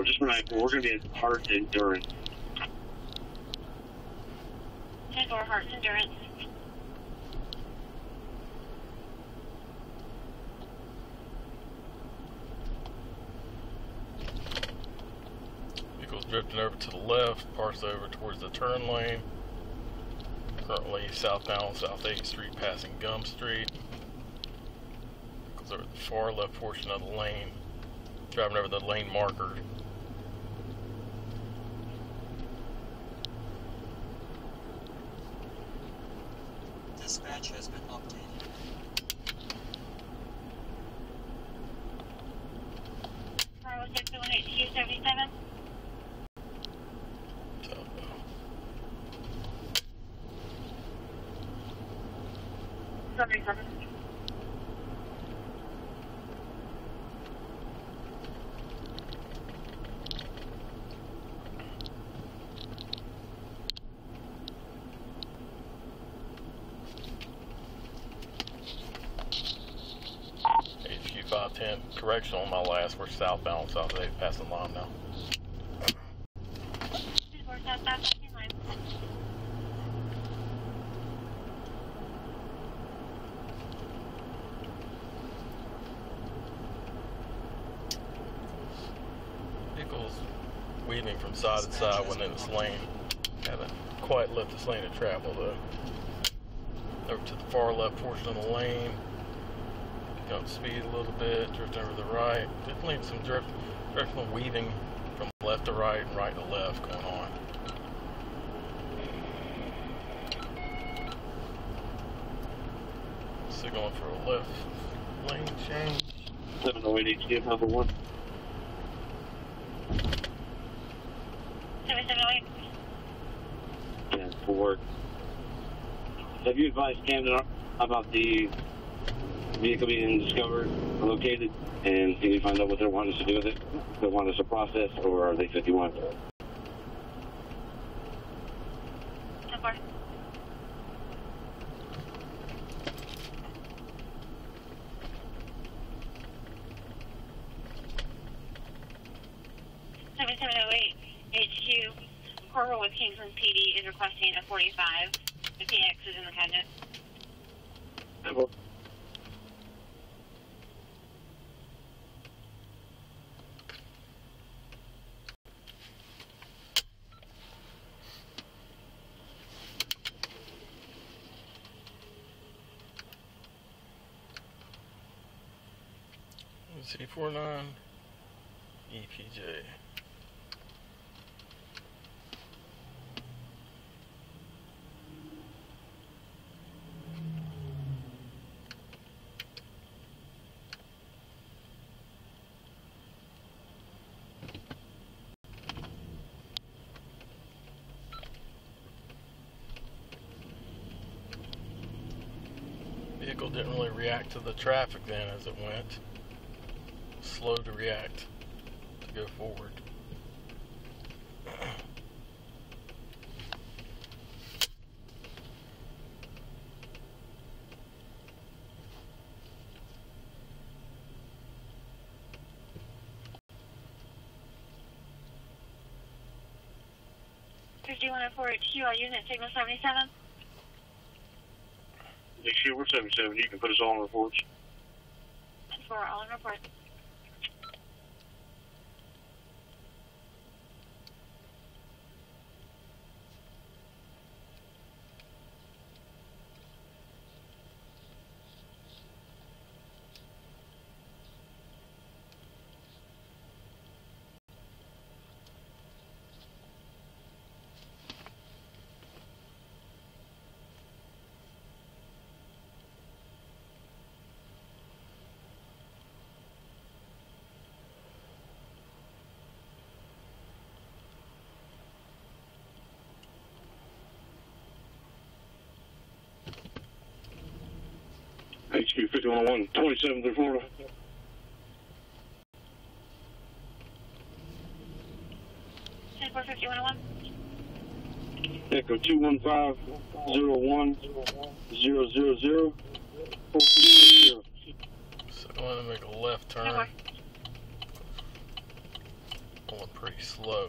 We're just we're gonna be at Heart Endurance. Ten four Hearts Endurance. Vehicle's drifting over to the left, parts over towards the turn lane. Currently southbound South 8th Street passing Gum Street. The far left portion of the lane, driving over the lane marker. Dispatch has been updated. Bravo six one eight two seventy seven. Southbound. Seventy seven. HQ 510, correction on my last, we're southbound South 8th passing line now. Vehicles weaving from side to side within this lane. Haven't quite left this lane to travel though. Over to the far left portion of the lane. Pick up speed a little bit, drift over to the right. Definitely some drift, directional weaving from left to right and right to left going on. Signaling for a left lane change. Seven oh eight HQ number one. Seven seven oh eight. Yeah, for work. Have you advised Camden about the vehicle being discovered located? And can you find out what they want us to do with it? They want us to process or are they 51? Ten four. Seven seven oh eight HQ. Corporal with Kingsland PD is requesting a forty five. The PX is in the cabinet. C49 EPJ. Vehicle didn't really react to the traffic then as it went slow to react to go forward. Fifty one four HQ. All unit signal seventy seven. HQ, we're 77. You can put us all on reports. Ten four. All in report. HQ 5101, 27 through Florida. Ten four fifty one oh one. Echo 215 01 000 4260. left turn. Going pretty slow.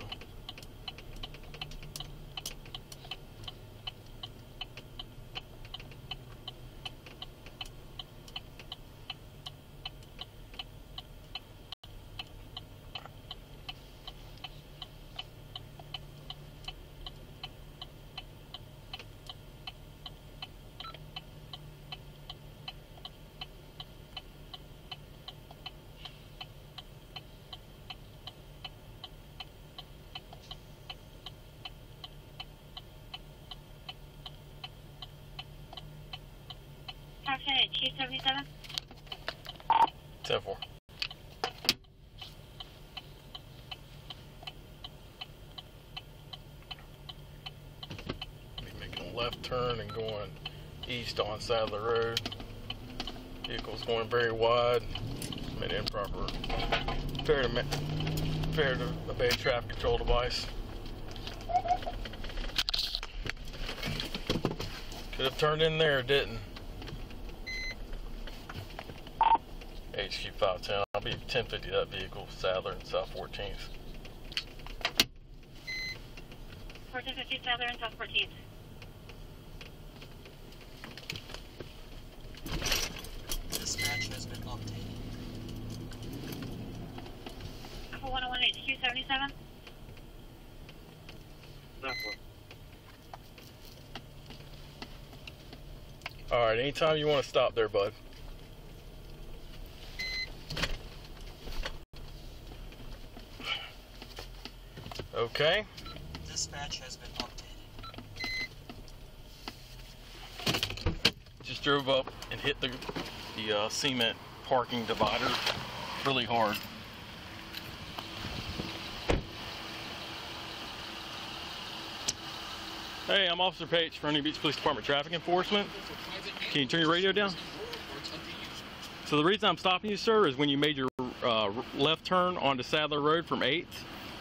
still on side of the road. Vehicle's going very wide. Made improper. Fair to, fair to obey traffic control device. Could have turned in there, didn't. HQ 510. I'll be 1050 that vehicle, Sadler and South 14th. 1050, Sadler and South 14th. 77? All right, anytime you want to stop there, bud. Okay. Dispatch has been updated. Just drove up and hit the, the uh, cement parking divider really hard. Hey, I'm Officer Page, Fernandina Beach Police Department Traffic Enforcement. Can you turn your radio down? So the reason I'm stopping you, sir, is when you made your uh, left turn onto Sadler Road from 8th,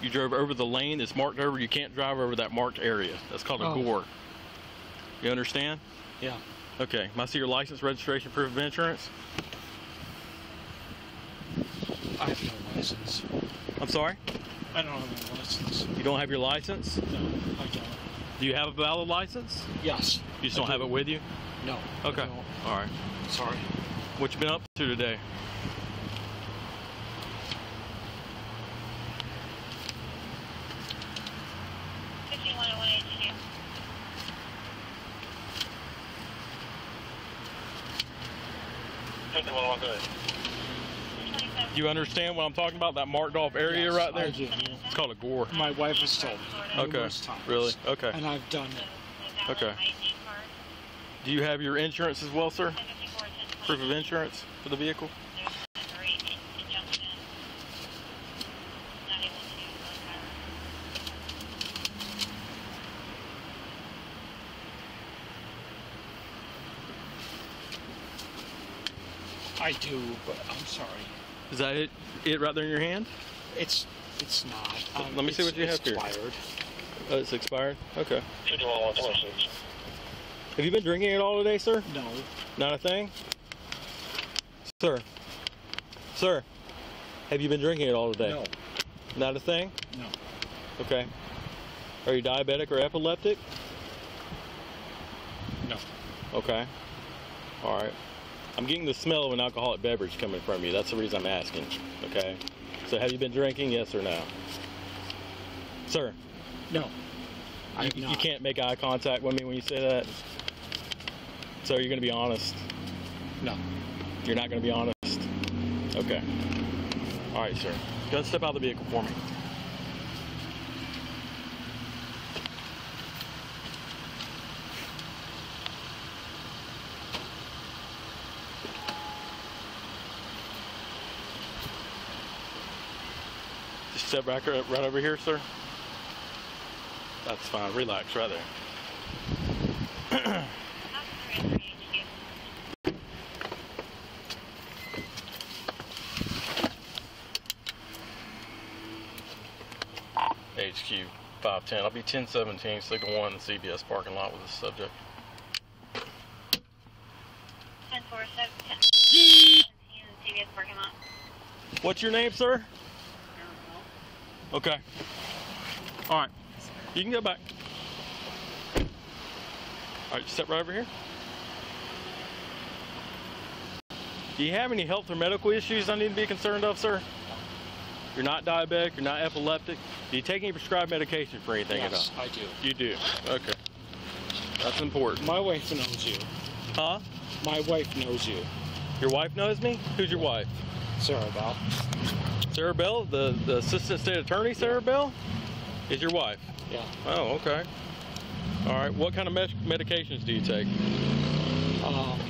you drove over the lane that's marked over. You can't drive over that marked area. That's called a Oh. gore. You understand? Yeah. Okay. Must see your license, registration, proof of insurance. I have no license. I'm sorry? I don't have a license. You don't have your license? No, I don't. Do you have a valid license? Yes. You just I don't have it with you? No. Okay. All right. Sorry. What you been up to today? Fifteen one oh one at two. Fifty one, go ahead. Twenty seven. Do you understand what I'm talking about? That marked off area Yes, right there? I do. It's called a gore. My wife has told me Okay. times. Really? Okay. And I've done it. Okay. Do you have your insurance as well, sir? Proof of insurance for the vehicle? I do, but I'm sorry. Is that it? It right there in your hand? It's it's not. Um, Let me see what you have here. expired. Oh, it's expired. Okay. Fifty one, one twenty six. Have you been drinking at all today, sir? No. Not a thing? Sir. Sir. Have you been drinking at all today? No. Not a thing? No. Okay. Are you diabetic or epileptic? No. Okay. All right. I'm getting the smell of an alcoholic beverage coming from you. That's the reason I'm asking. Okay. So have you been drinking? Yes or no? Sir, No. I you, have you not. can't make eye contact with me when you say that. So you're going to be honest. No. You're not going to be honest. Okay. All right, sir. Go step out of the vehicle for me. Step back right right over here, sir. That's fine. Relax right there. HQ 510. I'll be 1017, Signal 1, CVS parking lot with the subject. Ten four seven ten. CVS parking lot. What's your name, sir? Okay. All right. You can go back. All right, step right over here. Do you have any health or medical issues I need to be concerned of, sir? You're not diabetic. You're not epileptic. Do you take any prescribed medication for anything yes, at all? Yes, I do. You do. Okay. That's important. My wife knows you. Huh? My wife knows you. Your wife knows me? Who's your wife? Sarah Bell. Sarah Bell, the, the assistant state attorney, Sarah Bell, is your wife. Yeah. Oh, okay. All right. What kind of med- medications do you take? Um,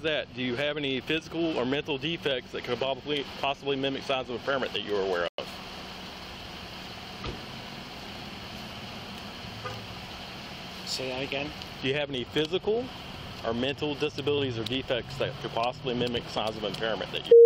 Besides that, do you have any physical or mental defects that could possibly, possibly mimic signs of impairment that you are aware of? say that again. Do you have any physical or mental disabilities or defects that could possibly mimic signs of impairment that you?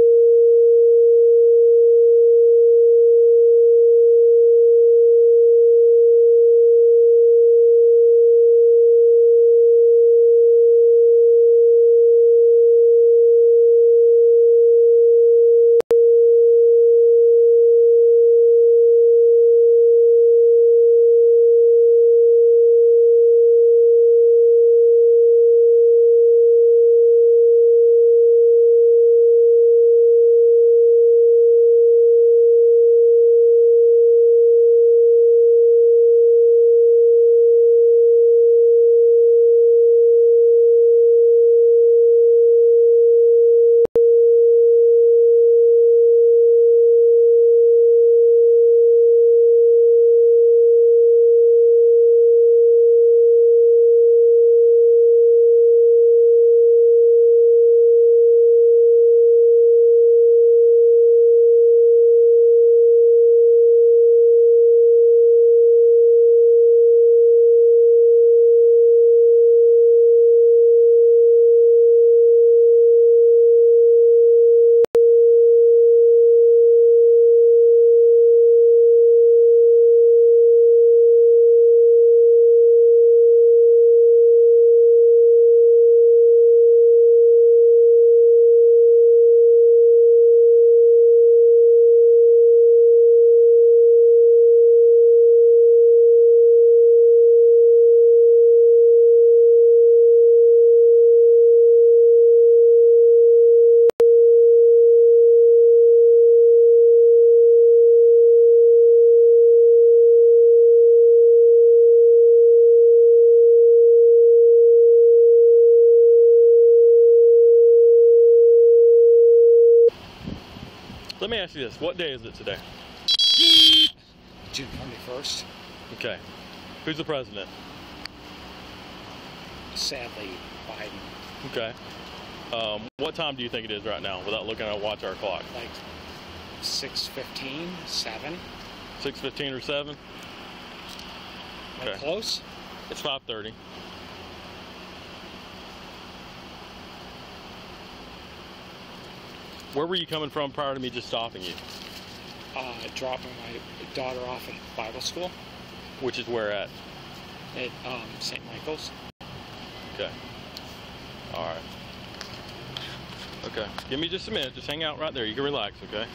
Ask you this: What day is it today? June 21st. Okay. Who's the president? Sadly, Biden. Okay. Um, what time do you think it is right now without looking at a watch or clock? Like 6:15, 7. 6.15 or 7? Am I Okay. close? It's 5.30. Where were you coming from prior to me just stopping you? Uh, dropping my daughter off at Bible school Which is where at? at um, St. Michael's. Okay. All right. Okay. Give me just a minute. Just hang out right there. You can relax, okay?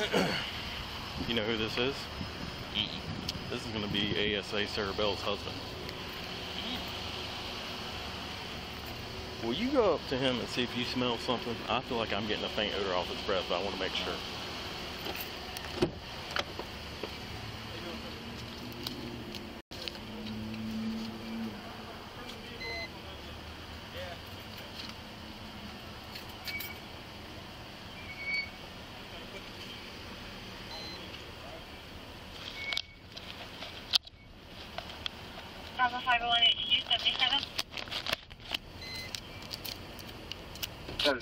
you know who this is? This is going to be ASA Sarah Bell's husband. Will you go up to him and see if you smell something? I feel like I'm getting a faint odor off his breath, but I want to make sure. Bravo 501 HQ 77. Yeah,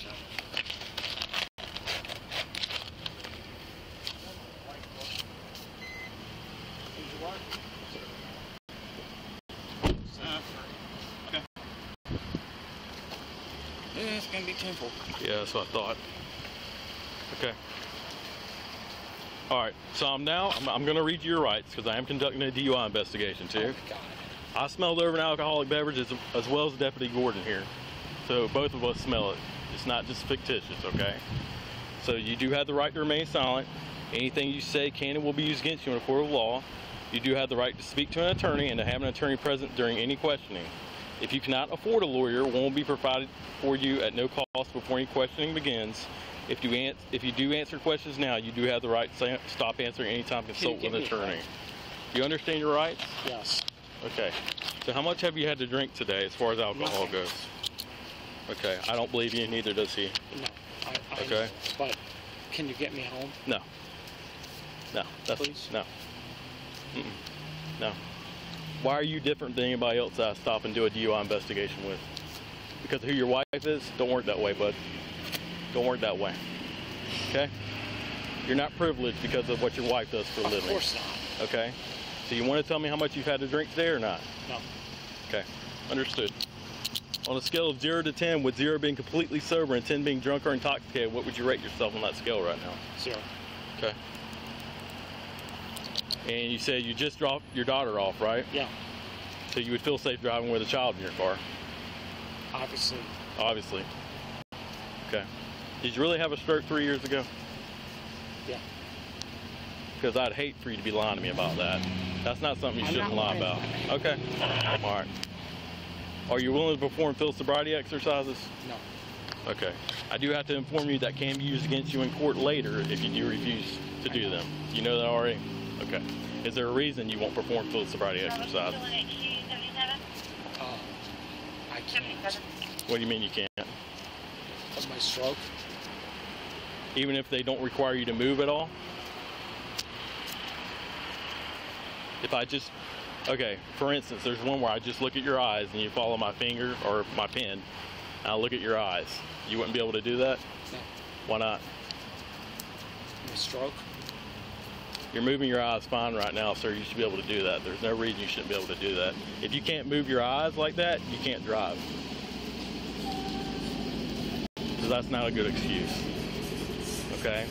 it's gonna be painful. Yeah, that's what I thought. Okay. All right. So I'm now. I'm, I'm going to read you your rights because I am conducting a DUI investigation Oh too. God. I smelled over an alcoholic beverage as, as well as Deputy Gordon here. So both of us smell it. It's not just fictitious, okay? So you do have the right to remain silent. Anything you say can and will be used against you in a court of law. You do have the right to speak to an attorney and to have an attorney present during any questioning. If you cannot afford a lawyer, one will be provided for you at no cost before any questioning begins. If you an- if you do answer questions now, you do have the right to stop answering anytime. Consult with an attorney. You understand your rights? Yes. Okay. So how much have you had to drink today as far as alcohol Nothing. goes? Okay. I don't believe you, neither does he. No. I, I Okay. know, But can you get me home? No. No. That's Please? no. Mm-mm. No. Why are you different than anybody else that I stop and do a DUI investigation with? Because of who your wife is? Don't work that way, bud. Don't work that way. Okay? You're not privileged because of what your wife does for a living. Of course not. Okay? So you want to tell me how much you've had to drink today or not? No. Okay, understood. On a scale of 0 to 10, with 0 being completely sober and 10 being drunk or intoxicated, what would you rate yourself on that scale right now? Zero. Okay. And you said you just dropped your daughter off, right? Yeah. So you would feel safe driving with a child in your car, Obviously. obviously. Okay. Did you really have a stroke three years ago? Yeah. Because I'd hate for you to be lying to me about that. That's not something you I'm shouldn't lie about. Okay. All right. Are you willing to perform field sobriety exercises? No. Okay. I do have to inform you that can be used against you in court later if you do refuse to do them. You know that already? Okay. Is there a reason you won't perform full sobriety Bravo exercises? 501 HQ 77. Um, I can't. What do you mean you can't? Of my stroke. Even if they don't require you to move at all? If I just, okay, for instance, there's one where I just look at your eyes and you follow my finger or my pen, and I look at your eyes. You wouldn't be able to do that? No. Why not? My stroke. You're moving your eyes fine right now, sir. You should be able to do that. There's no reason you shouldn't be able to do that. If you can't move your eyes like that, you can't drive. Because that's not a good excuse. Okay?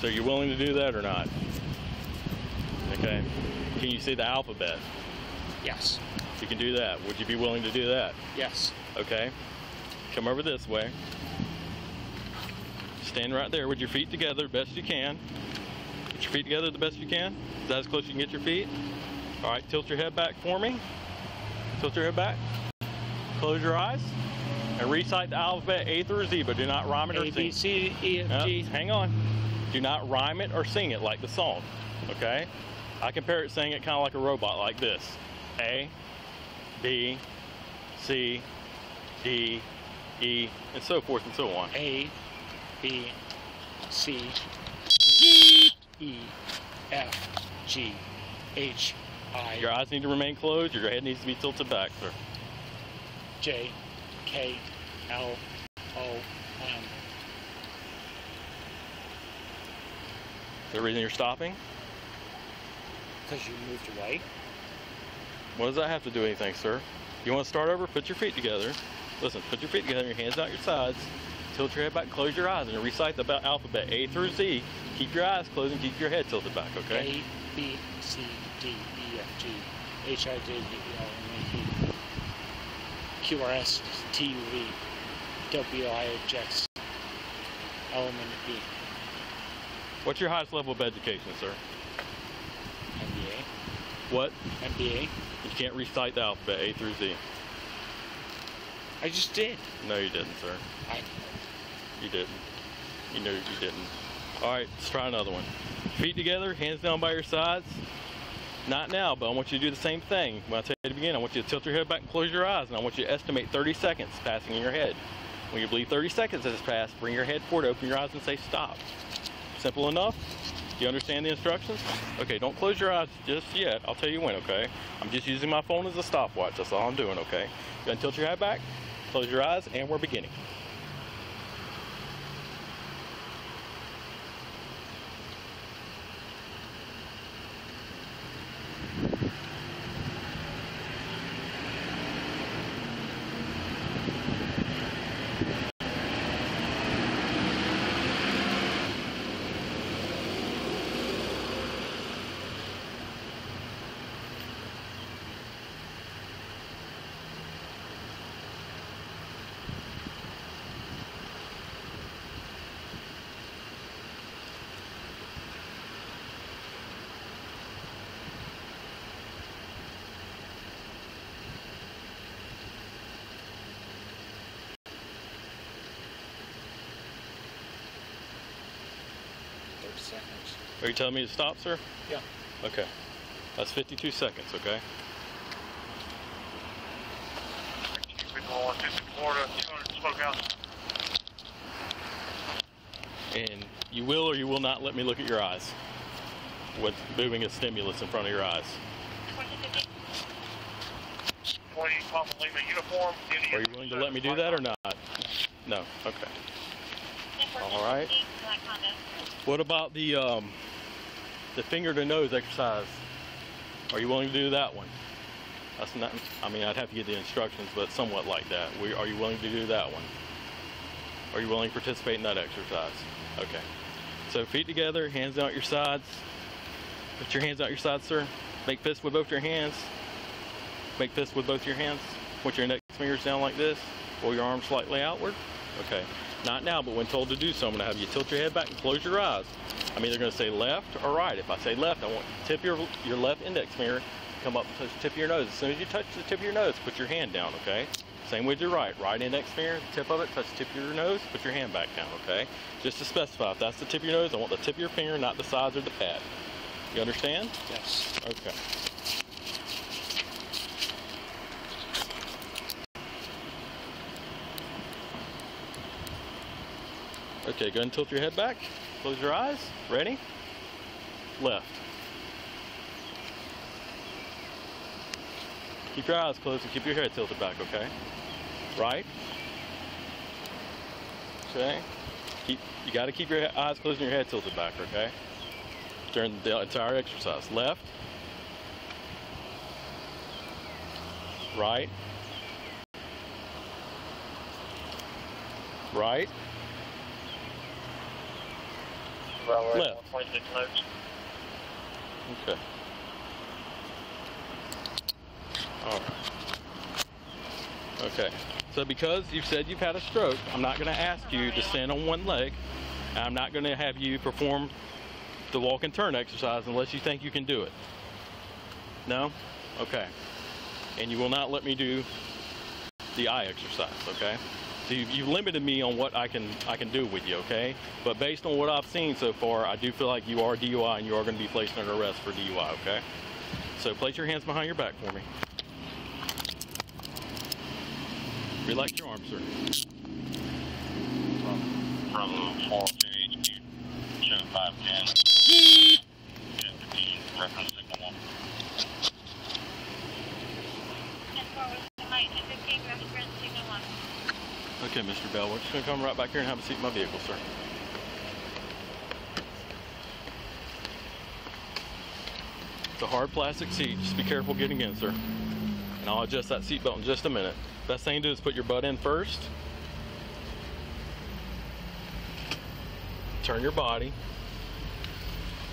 So you're willing to do that or not? Okay. Can you see the alphabet? Yes. You can do that. Would you be willing to do that? Yes. Okay. Come over this way. Stand right there with your feet together best you can. Your feet together the best you can. Is that as close as you can get your feet? All right, tilt your head back for me. Tilt your head back. Close your eyes. And recite the alphabet A through Z, but do not rhyme it or A, sing B, C, E, F, G. hang on. Do not rhyme it or sing it like the song. Okay? I compare it saying it kind of like a robot, like this A, B, C, D, E, and so forth and so on. A, B, C, E, F G H I Your eyes need to remain closed. Your head needs to be tilted back, sir. J K L O M. The reason you're stopping? Because you moved away. What does that have to do with anything, sir? You want to start over? Put your feet together. Listen, put your feet together, your hands out your sides. Tilt your head back, close your eyes, and recite the alphabet A through Z. Keep your eyes closed and keep your head tilted back, okay? A B C D E F G H I J K L M N P Q R S T U V W I H X L M N P What's your highest level of education, sir? MBA What? MBA. You can't recite the alphabet A through Z. I just did. No, you didn't, sir. I You didn't. You knew you didn't. All right, let's try another one. Feet together, hands down by your sides. Not now, but I want you to do the same thing. When I tell you to begin, I want you to tilt your head back and close your eyes, and I want you to estimate 30 seconds passing in your head. When you believe 30 seconds has passed, bring your head forward, open your eyes, and say stop. Simple enough? Do you understand the instructions? Okay, don't close your eyes just yet. I'll tell you when, okay? I'm just using my phone as a stopwatch. That's all I'm doing, okay? And tilt your head back, close your eyes, and we're beginning. thirty seconds. Are you telling me to stop, sir? Yeah. Okay. That's 52 seconds, okay? Florida, 200 smokehouse. And you will or you will not let me look at your eyes with moving a stimulus in front of your eyes. 2050. 20 Papa Lima uniform. Are you willing to let me do that or not? No. Okay. All right. What about the um, the finger to nose exercise? Are you willing to do that one? That's not. I mean, I'd have to get the instructions, but somewhat like that. We, are you willing to do that one? Are you willing to participate in that exercise? Okay. So feet together, hands out your sides. Put your hands out your sides, sir. Make fists with both your hands. Make fists with both your hands. Put your index fingers down like this. Pull your arms slightly outward. Okay. Not now, but when told to do so, I'm going to have you tilt your head back and close your eyes. I'm either going to say left or right. If I say left, I want you to tip your, your left index finger, come up and touch the tip of your nose. As soon as you touch the tip of your nose, put your hand down, okay? Same with your right. Right index finger, tip of it, touch the tip of your nose, put your hand back down, okay? Just to specify, if that's the tip of your nose, I want the tip of your finger, not the sides or the pad. You understand? Yes. Okay. Okay, go ahead and tilt your head back. Close your eyes. Ready? Left. Keep your eyes closed and keep your head tilted back, okay? Right. Okay. Keep, you got to keep your eyes closed and your head tilted back, okay? During the entire exercise. Left. Right. Right. Left. 26 notes. Okay. All right. Okay. So because you've said you've had a stroke, I'm not going to ask you to stand on one leg. and I'm not going to have you perform the walk and turn exercise unless you think you can do it. No? Okay. And you will not let me do the eye exercise, okay? You've, you've limited me on what I can I can do with you, okay? But based on what I've seen so far, I do feel like you are DUI and you are going to be placed under arrest for DUI, okay? So place your hands behind your back for me. Relax your arms, sir. From 4 to HQ, show 510. Correct on signal one. And forward to Mike 1015, reference signal 1. Okay, Mr. Bell, we're just gonna come right back here and have a seat in my vehicle, sir. It's a hard plastic seat. Just be careful getting in, sir. And I'll adjust that seatbelt in just a minute. Best thing to do is put your butt in first. Turn your body.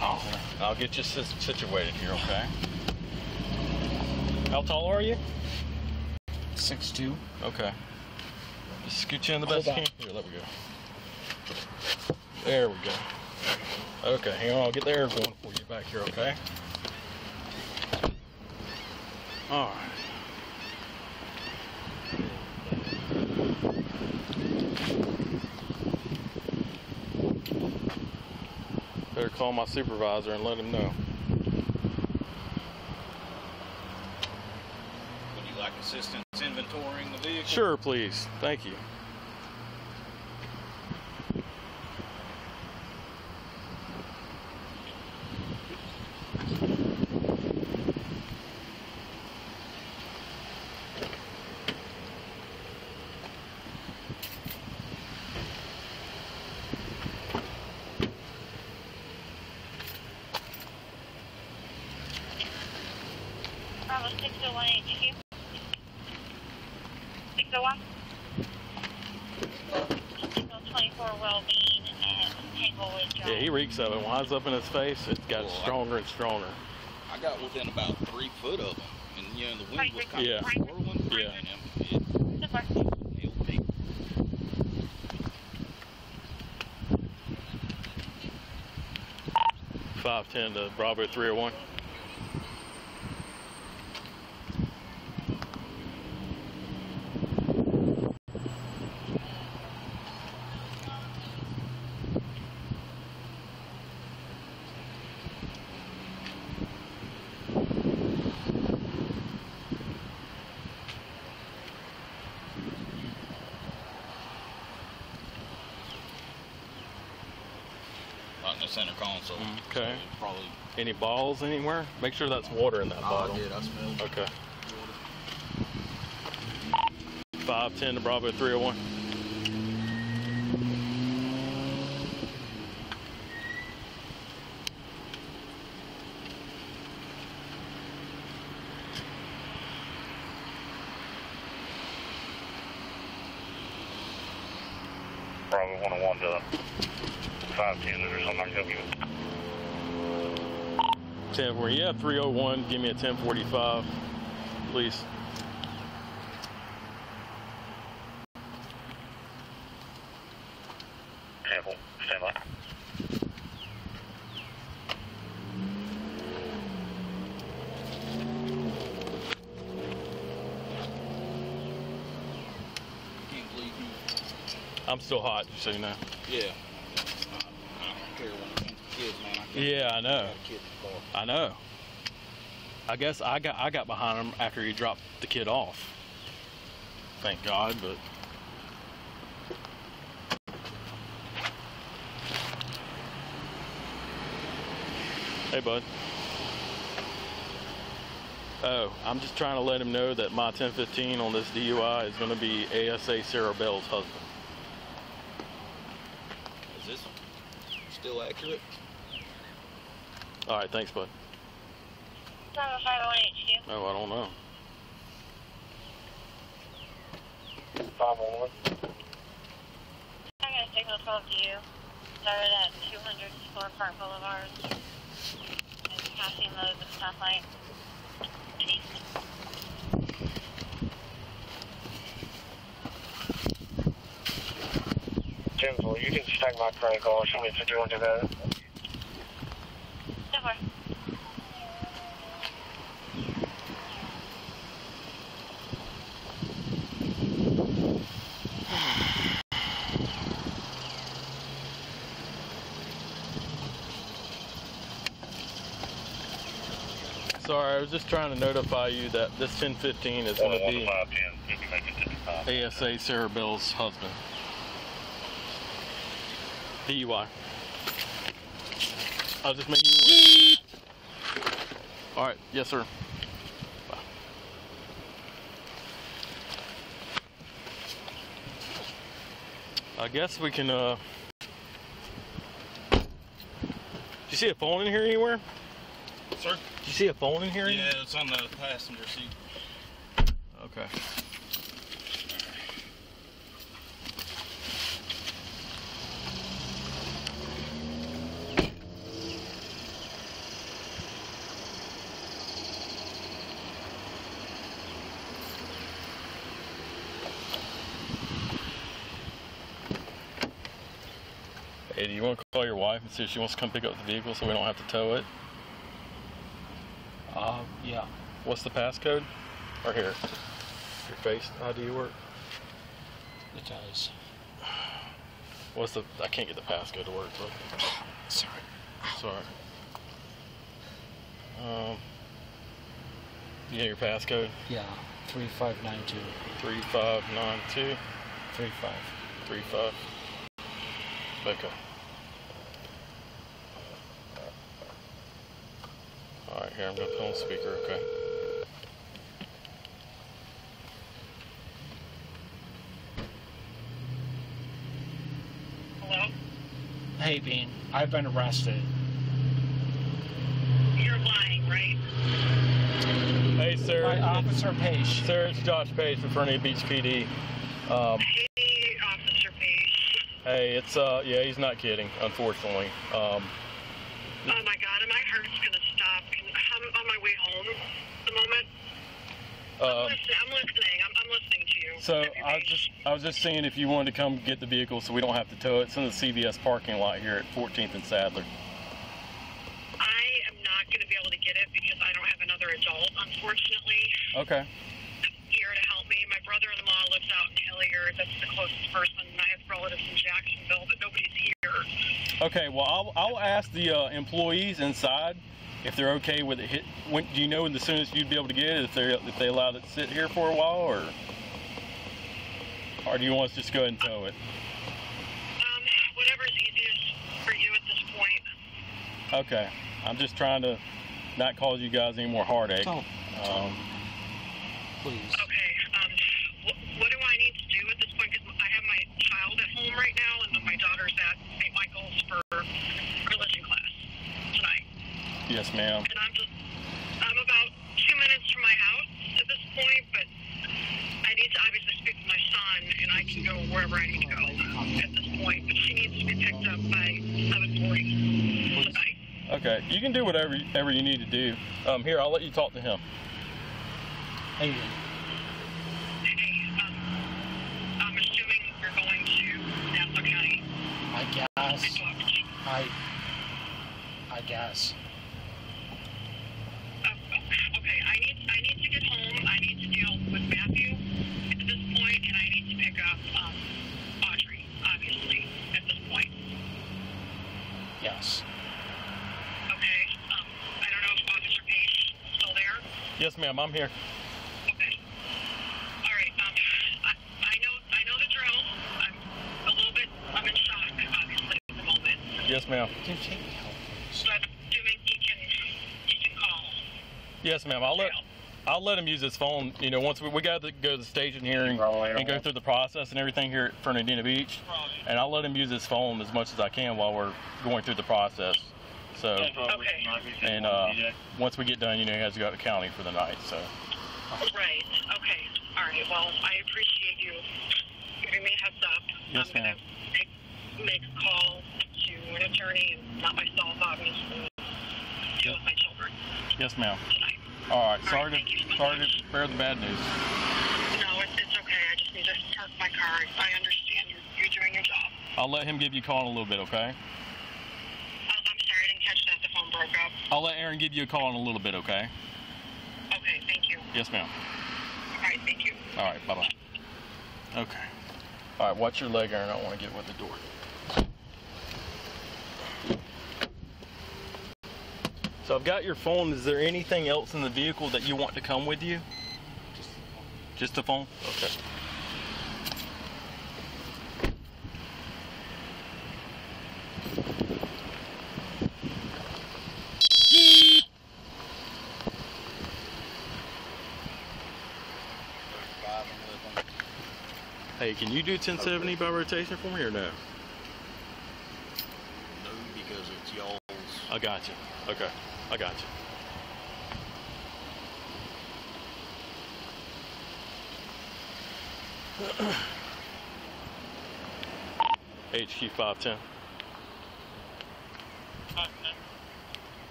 Oh, I'll get you situated here, okay? How tall are you? Six two. Okay. Just scoot you in the best on. can. Here, let me go. There we go. Okay, hang on. I'll get the air going for you back here, okay? All right. Better call my supervisor and let him know. Would you like assistance inventorying the vehicle? Sure, please. Thank you. Bravo 601 HQ. 601. Signal 24 well-being at Tanglewood Drive. Yeah, he it. Up in his face. It's got Well, I- stronger and stronger. I got within about three foot of him, and you know the wind was kind Yeah. of swirling. Yeah. It, it. Five ten to Bravo three hundred one. Not in the center console. Okay. So probably. Any balls anywhere? Make sure that's water in that oh, bottle. I did. I smelled. Okay. Five ten to Bravo three hundred one. Bravo 101 to 510, there's on RW. Ten four. Yeah, three hundred one. Give me a ten forty five, please. Temple, stand by. Can't believe you. I'm still hot, just so you know. Yeah. I don't care when it comes to kids, man. I can't Yeah, I know. got a kid in the car. I know. I guess I got I got behind him after he dropped the kid off. Thank God, but Hey bud. Oh, I'm just trying to let him know that my 1015 on this DUI is going to be ASA Sarah Bell's husband. Is this still accurate? All right, thanks, bud. Bravo 501 HQ. Oh, I don't know. 511. I'm going to signal 12 to you. Started at 200 Sport Park Boulevard. And passing the, the stoplight. East. You can stack my credit card. Somebody said you want to do that. Super. Sorry, I was just trying to notify you that this 1015 is going to be 510. You can make it 55. ASA Sarah Bell's husband. DUI. I'll just make you aware. All right. Yes, sir. Bye. I guess we can. Uh... Did you see a phone in here anywhere? Sir? You see a phone in here? Yeah, it's on the passenger seat. Okay. Hey, do you want to call your wife and see if she wants to come pick up the vehicle so we don't have to tow it? Uh, yeah. What's the passcode? Or here. Your face ID work? It does. What's the I can't get the passcode to work, Sorry. sorry. Um you know your passcode? Yeah. 3592. Three five nine two 35. three five. Okay. Alright, here I'm gonna put on speaker, okay. Hello? Hey, Bean. I've been arrested. You're lying, right? Hey sir. By it's- Officer Page. Sarah, it's Josh Page from Fernie Beach PD. Um, Hey, Officer Page. hey, it's uh, yeah, he's not kidding, unfortunately. Um, Oh my god, my heart's gonna stop. Can, I'm on my way home at the moment. I'm, uh, listening, I'm listening. I'm, I'm listening to you. so I was just, I was just seeing if you wanted to come get the vehicle so we don't have to tow it. It's in the CVS parking lot here at 14th and Sadler. I am not gonna be able to get it because I don't have another adult, unfortunately, Okay. here to help me. My brother-in-law lives out in Hilliard. That's the closest person. I have relatives in Jacksonville, but nobody's here. Okay. Well, I'll, I'll ask the uh, employees inside if they're okay with it. Hit, when do you know when the soonest you'd be able to get it? If they if they allow it to sit here for a while, or or do you want us to just go ahead and tow it? Um, whatever's easiest for you at this point. Okay. I'm just trying to not cause you guys any more heartache. Don't. Um, Please. Okay. Um, wh- what do I need to do at this point? Because I have my child at home right now, and then my daughter's at St. Michael's for religion class tonight. Yes, ma'am. And I'm just, I'm about two minutes from my house at this point, but I need to obviously speak with my son, and I can go wherever I need to go at this point. But she needs to be picked up by 7:40 tonight. Okay, you can do whatever whatever you need to do. Um, here, I'll let you talk to him. Hey, Hey, um, I'm assuming you're going to Nassau County. I I guess. I. I guess. Oh, okay, I need I need to get home. I need to deal with Matthew at this point, and I need to pick up um, Audrey, obviously, at this point. Yes. Okay. Um, I don't know if Officer Page is still there. Yes, ma'am. I'm here. Okay. All right. Um, I, I know I know the drill. I'm a little bit. I'm in shock, obviously, at the moment. Yes, ma'am. Can you take me home. But I'm assuming he can he can call. Yes, ma'am. I'll let I'll let him use his phone. You know, once we, we got to go to the station hearing and go through the process and everything here at Fernandina Beach, and I'll let him use his phone as much as I can while we're going through the process. So, Okay. and uh, once we get done, you know, he has to go to the county for the night. So, Right. Okay. All right. Well, I appreciate you giving me a heads up. Yes, I'm gonna ma'am. make, a call to an attorney, not myself, obviously. Deal with my children yes, ma'am. All right. All Sorry right, to so sorry much. to bear the bad news. No, it's, it's okay. I just need to park my car. I understand you're, you're doing your job. I'll let him give you a call in a little bit. Okay. I- I'm sorry I didn't catch that. The phone broke up. I'll let Aaron give you a call in a little bit. Okay. Okay. Thank you. Yes, ma'am. All right. Thank you. All right, bye bye. Okay. All right, watch your leg, Aaron. I don't want to get with the door. So I've got your phone. Is there anything else in the vehicle that you want to come with you? Just, just the phone? Okay. Hey, can you do 1070 by rotation for me or no? No, because it's y'all's. I got you. Okay, I got you. HQ 510.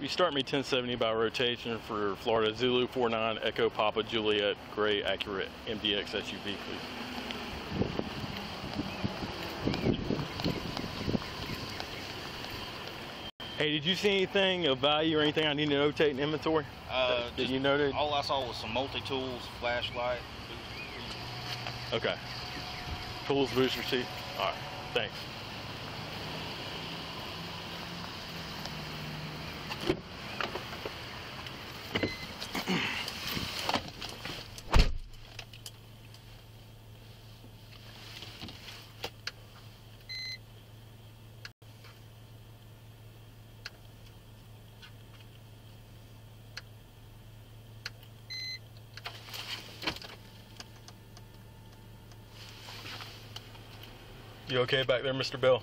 You start me 1070 by rotation for Florida Zulu 49 Echo Papa Juliet Gray Acura MDX SUV, please. Hey, did you see anything of value or anything I need to notate in inventory? Uh, did you notate? All I saw was some multi tools, flashlight. Okay. Tools booster seat. All right. Thanks. You okay back there, Mr. Bell?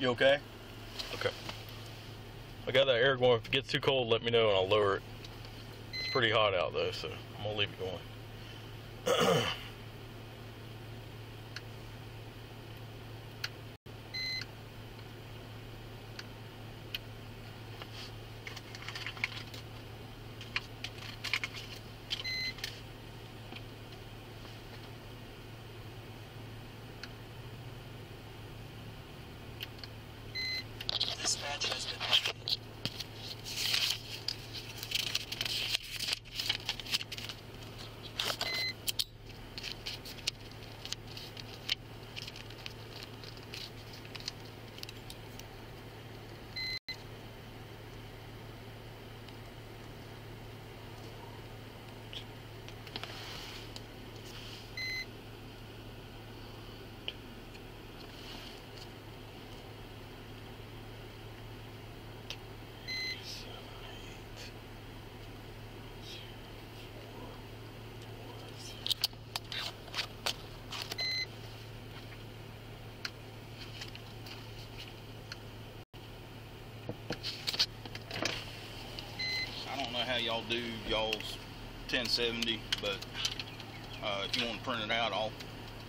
You okay? Okay. I got that air going. If it gets too cold, let me know and I'll lower it. It's pretty hot out though, so I'm gonna leave it going. y'all do y'all's 1070, but uh, if you want to print it out, I'll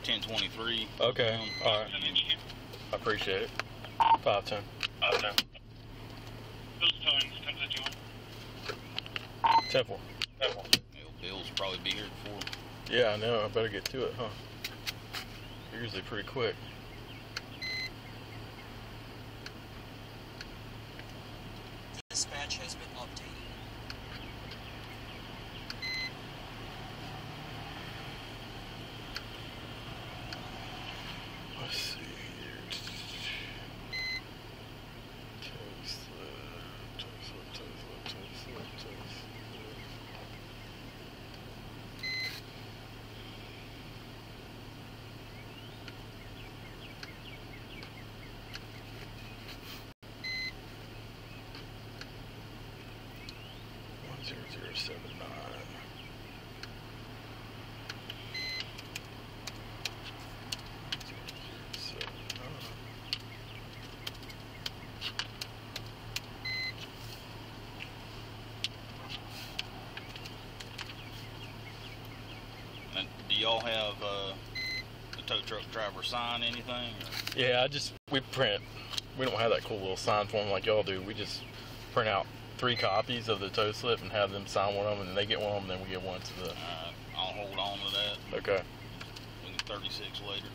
1023. Okay, Um, all right. I appreciate it. Five ten. Uh, no. Those times, times that you want. Ten four. Hell, Bill's probably be here before. Yeah, I know. I better get to it, huh? They're usually pretty quick. Dispatch has been updated. Let's see here. Tesla, Tesla, Tesla, Tesla, Tesla. One zero zero seven nine. Seven nine. And do y'all have uh, the tow truck driver sign anything? Or? Yeah, I just we print. We don't have that cool little sign form like y'all do. We just print out three copies of the tow slip and have them sign one of them, and then they get one of them, and then we get one to the. Uh, I'll hold on to that. Okay. 36 later.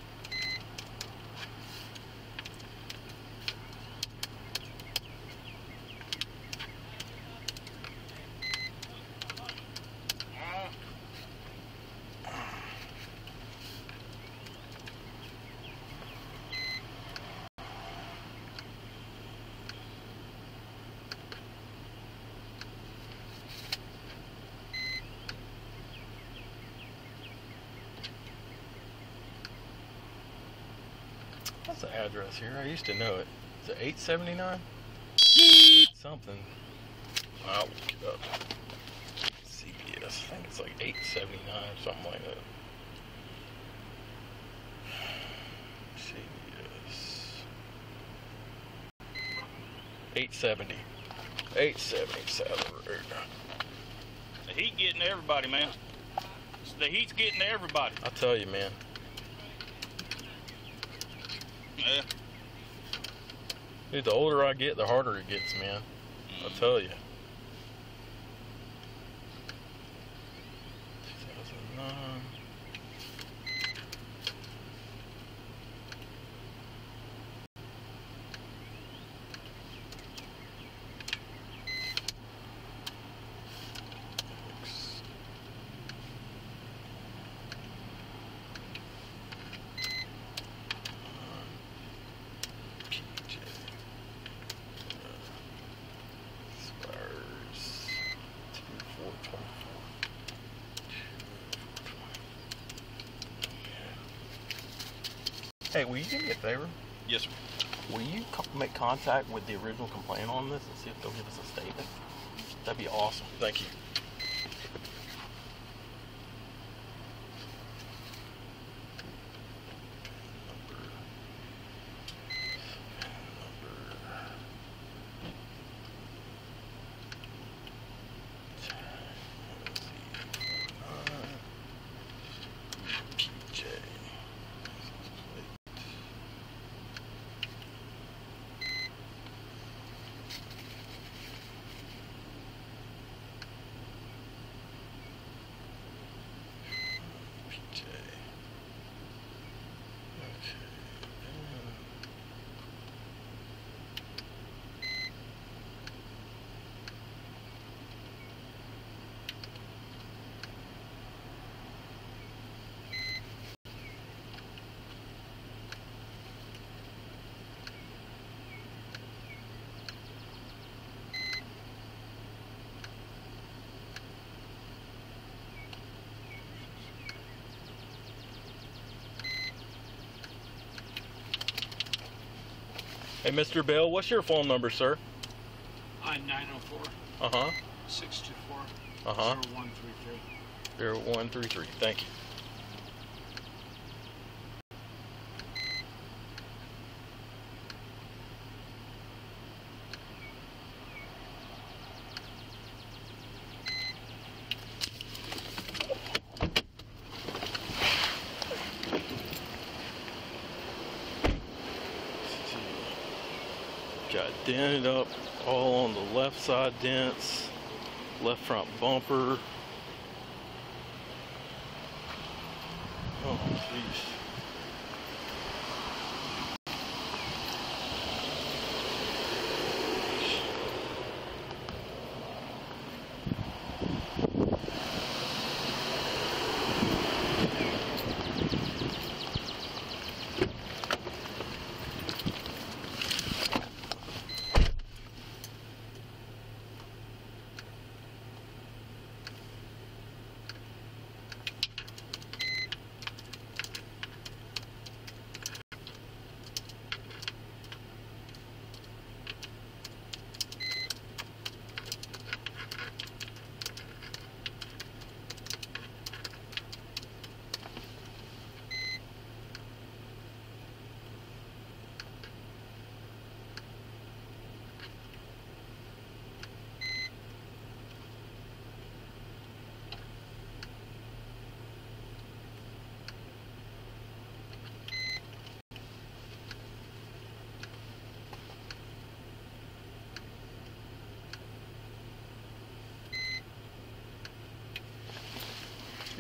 What's the address here? I used to know it. Is it 879? Something. I'll look it up. CVS. I think it's like eight seventy nine or something like that. CVS. Eight seventy. Eight seventy South Road. The heat getting everybody, man. The heat's getting everybody. I tell you, man. Yeah. Dude, the older I get, the harder it gets, man. I tell you. 2009. PJ. Spurs. Two, four, twenty-four. Hey, will you do me a favor? Yes, sir. Will you make contact with the original complaint on this and see if they'll give us a statement? That'd be awesome. Thank you. PJ. PJ. Okay. um, Hey, Mr. Bell, what's your phone number, sir? I 904 Uh huh. 624 Uh huh. 0133. Zero one three three. Thank you. Got dented up all on the left side dents, left front bumper. Oh, jeez.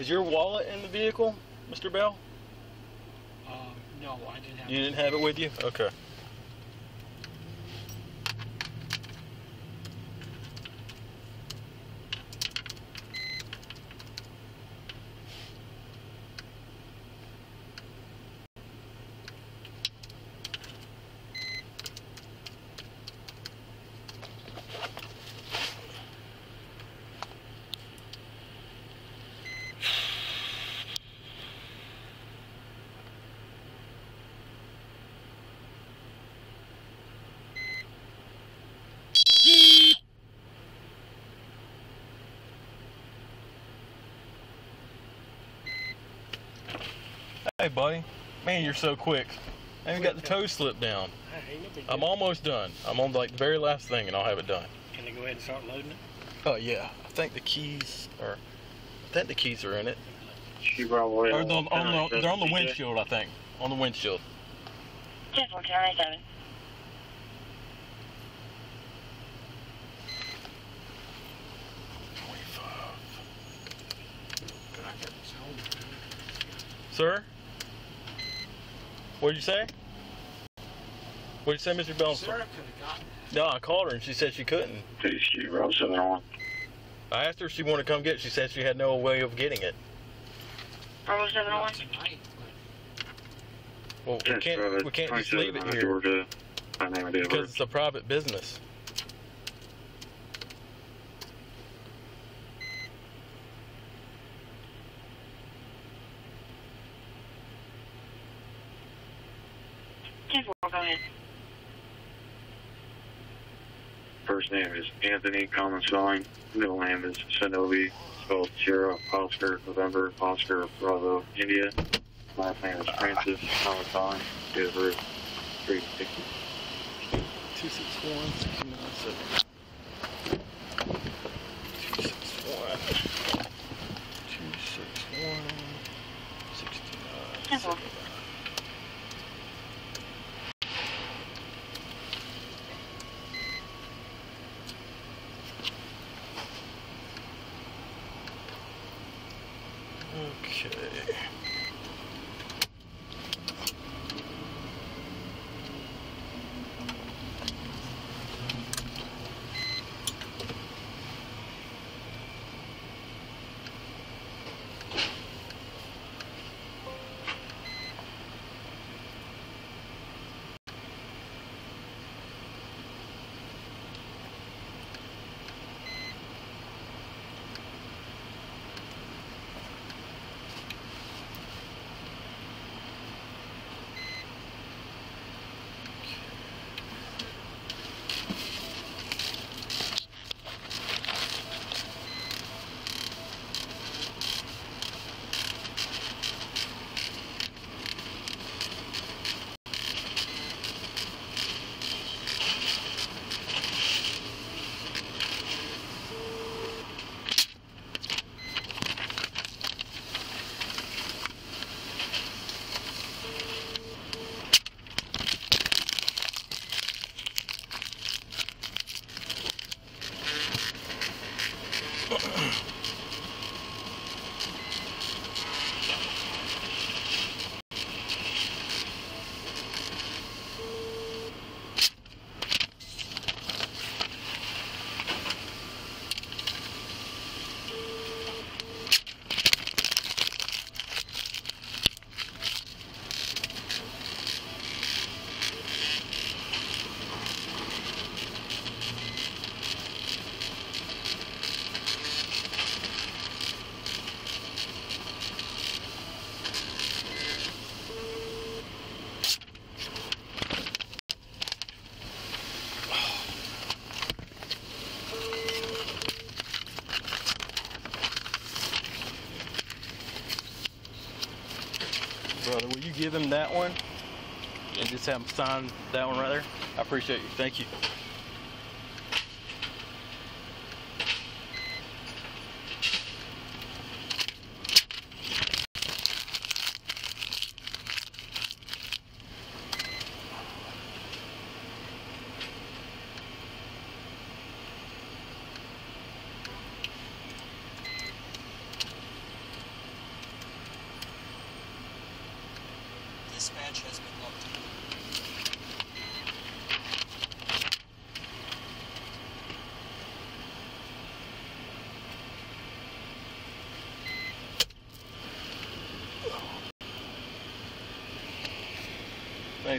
Is your wallet in the vehicle, Mr. Bell? Um, no, I didn't have You didn't have it with you? Okay. Hey, buddy. Man, you're so quick. I even got the tow slip down. Ain't no big I'm almost done. I'm on like the very last thing, and I'll have it done. Can I go ahead and start loading it? Oh yeah, I think the keys are. I think the keys are in it. She probably. Or they're on, on the, they're on the windshield, I think. On the windshield. 10 1497. Sir? What'd you say? What'd you say, Mr. Belson? Sir, could have gotten No, I called her and she said she couldn't. She wrote something on. I asked her if she wanted to come get it. She said she had no way of getting it. Bravo it 701. tonight. Well, we can't we can't just leave it here Georgia. My because it's a private business. Ten four, go ahead. First name is Anthony, common spelling. Middle name is Shinobi, spelled Sierra, Oscar, November, Oscar, Bravo, India. Last name is Francis, common spelling. Date of birth, 360. Two six one that one? And just have them sign that one right there? I appreciate you. Thank you. Dispatch has been obtained.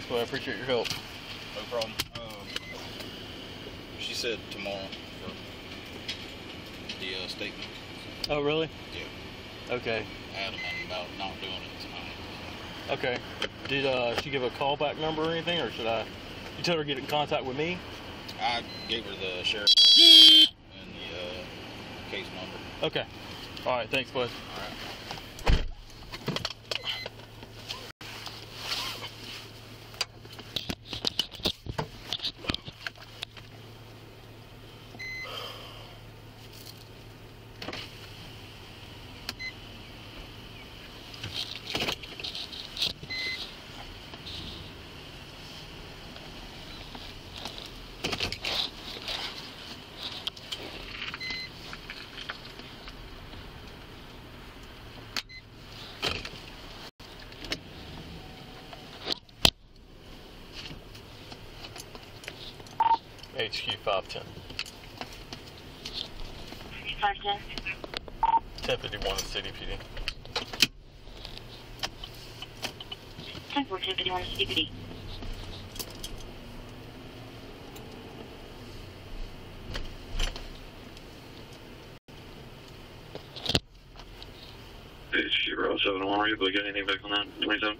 Boy. I appreciate your help. No problem. Um, she said tomorrow for the uh, statement. Oh, really? Yeah. Okay. Adamant about not doing it tonight. Okay. Did uh, she give a callback number or anything, or should I? You told her to get in contact with me. I gave her the sheriff and the uh, case number. Okay. All right. Thanks, bud. P510. P510. 1051 City PD. 1051 City PD. Hey, Zero seven one, are you able to get anything back on that twenty seven?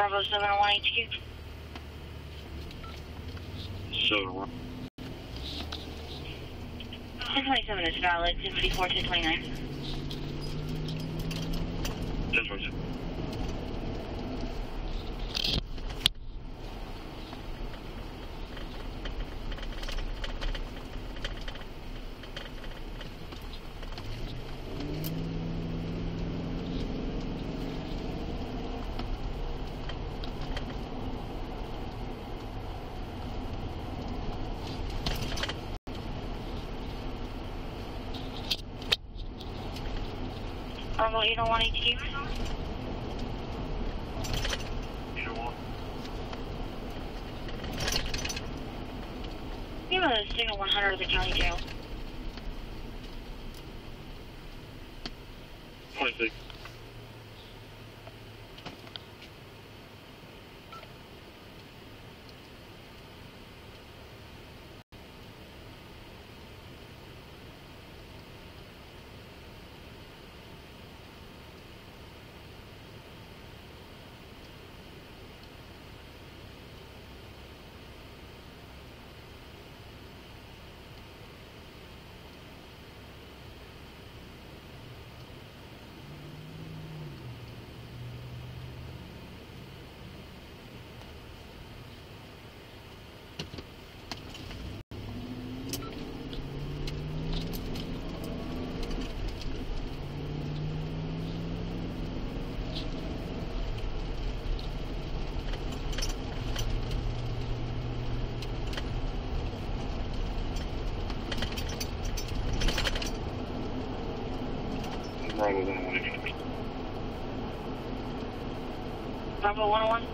Bravo 701 HQ. 701. 1027 is valid. 1054, 1029. 1027. Bravo 801 HQ. Either one. You have a signal 100 of the county jail. 26. Bravo 101. Bravo 101.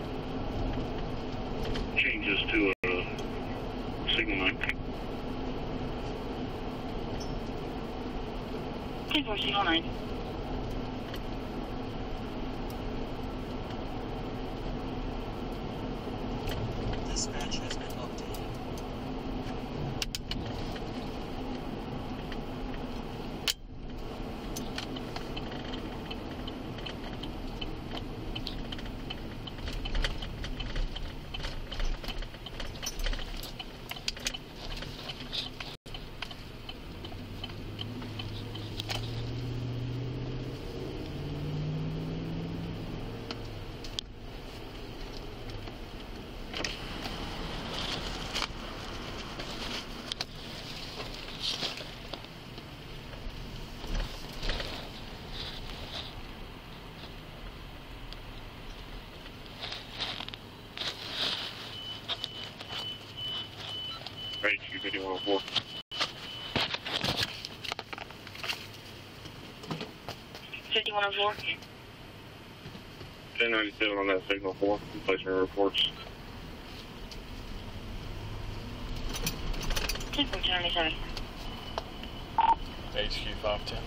Fifty-one oh four. Ten ninety-seven on that signal four. Replacement reports. Ten ninety-seven. HQ five ten.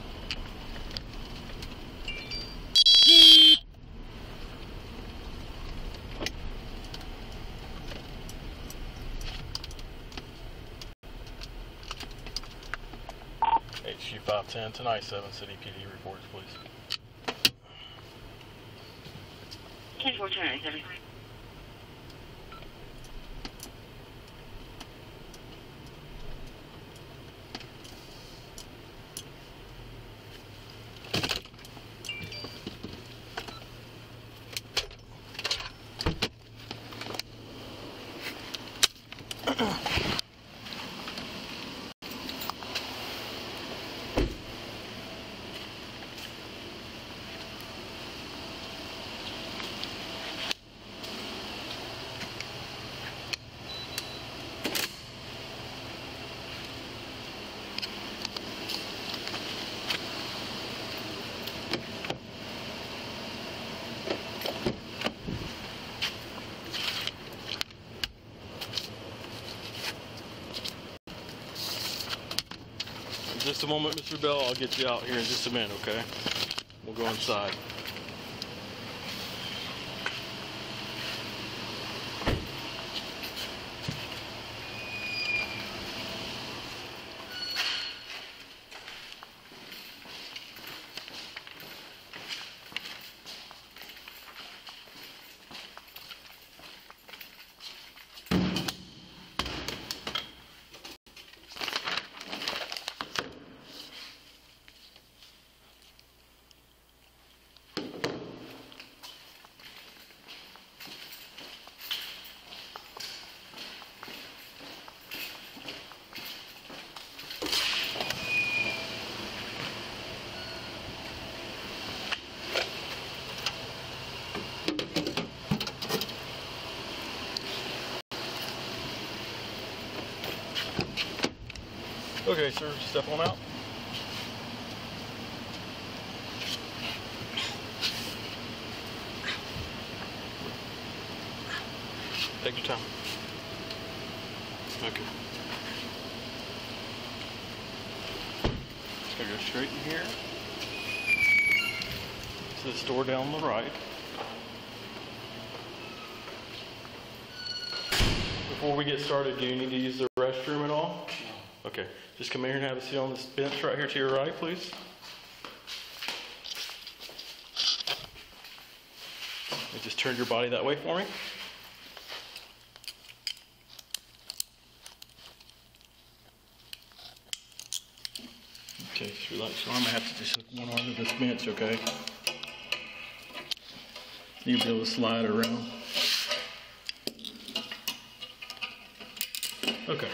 10 tonight. Seven City PD reports, please. 10 4 Just a moment, Mr. Bell. I'll get you out here in just a minute, okay? We'll go inside. Okay, sir. Step on out. Take your time. Okay. Just go straight in here. To this door down the right. Before we get started, do you need to use the restroom at all? Okay, just come here and have a seat on this bench right here to your right, please. And just turn your body that way for me. Okay, just relax your arm. I have to just hook one arm to this bench, okay? You'll be able to slide around. Okay.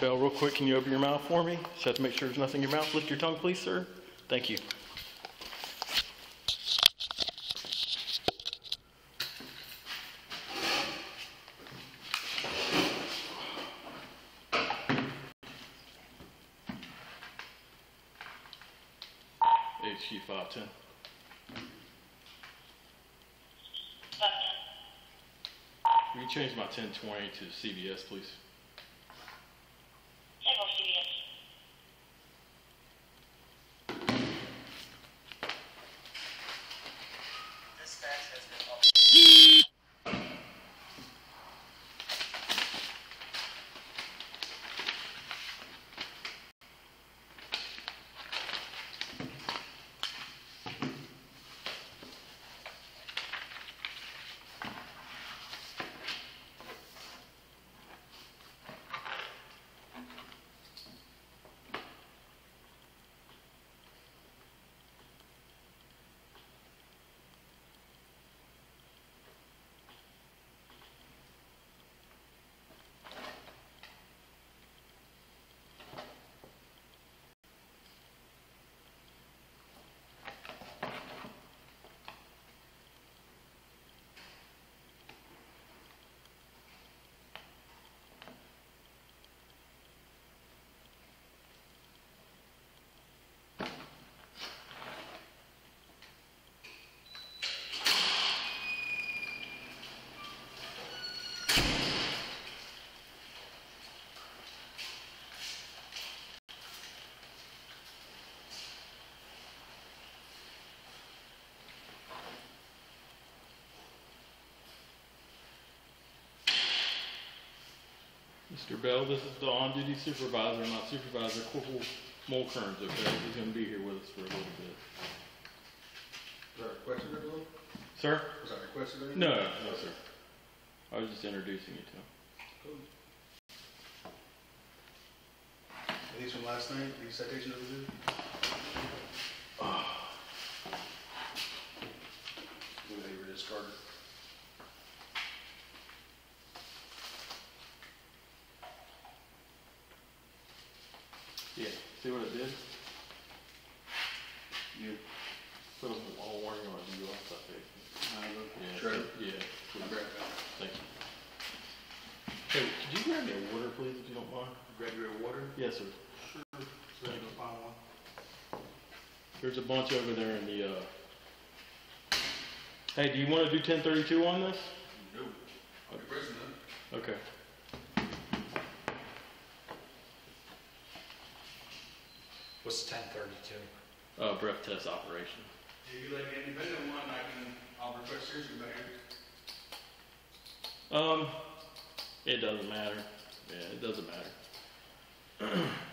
Bell, real quick, can you open your mouth for me? Just have to make sure there's nothing in your mouth. Lift your tongue, please, sir. Thank you. HQ 510. Will you change my 1020 to CBS, please? Mr. Bell, this is the on-duty supervisor, not supervisor, Corporal Mulkerns, okay? He's gonna be here with us for a little bit. Was that requested, I believe? Sir? Was that requested? or anything? No, no, sir. I was just introducing you to him. These from last night, these citations that ah. we did? They were discarded. Yeah, see what it did? You, Put them all warning on you off that page. Yeah, Shredder? Yeah. I grabbed that. Thank you. Hey, could you grab me a water, please, if you don't mind? Graduate water? Yes, sir. Sure. So I can find one. There's a bunch over there in the, uh... Hey, do you wanna do ten thirty-two on this? No. I'll be pressing that. Okay. What's ten Uh, operation. If you me independent one, I can, I'll request yours. Um, it doesn't matter. Yeah, it doesn't matter.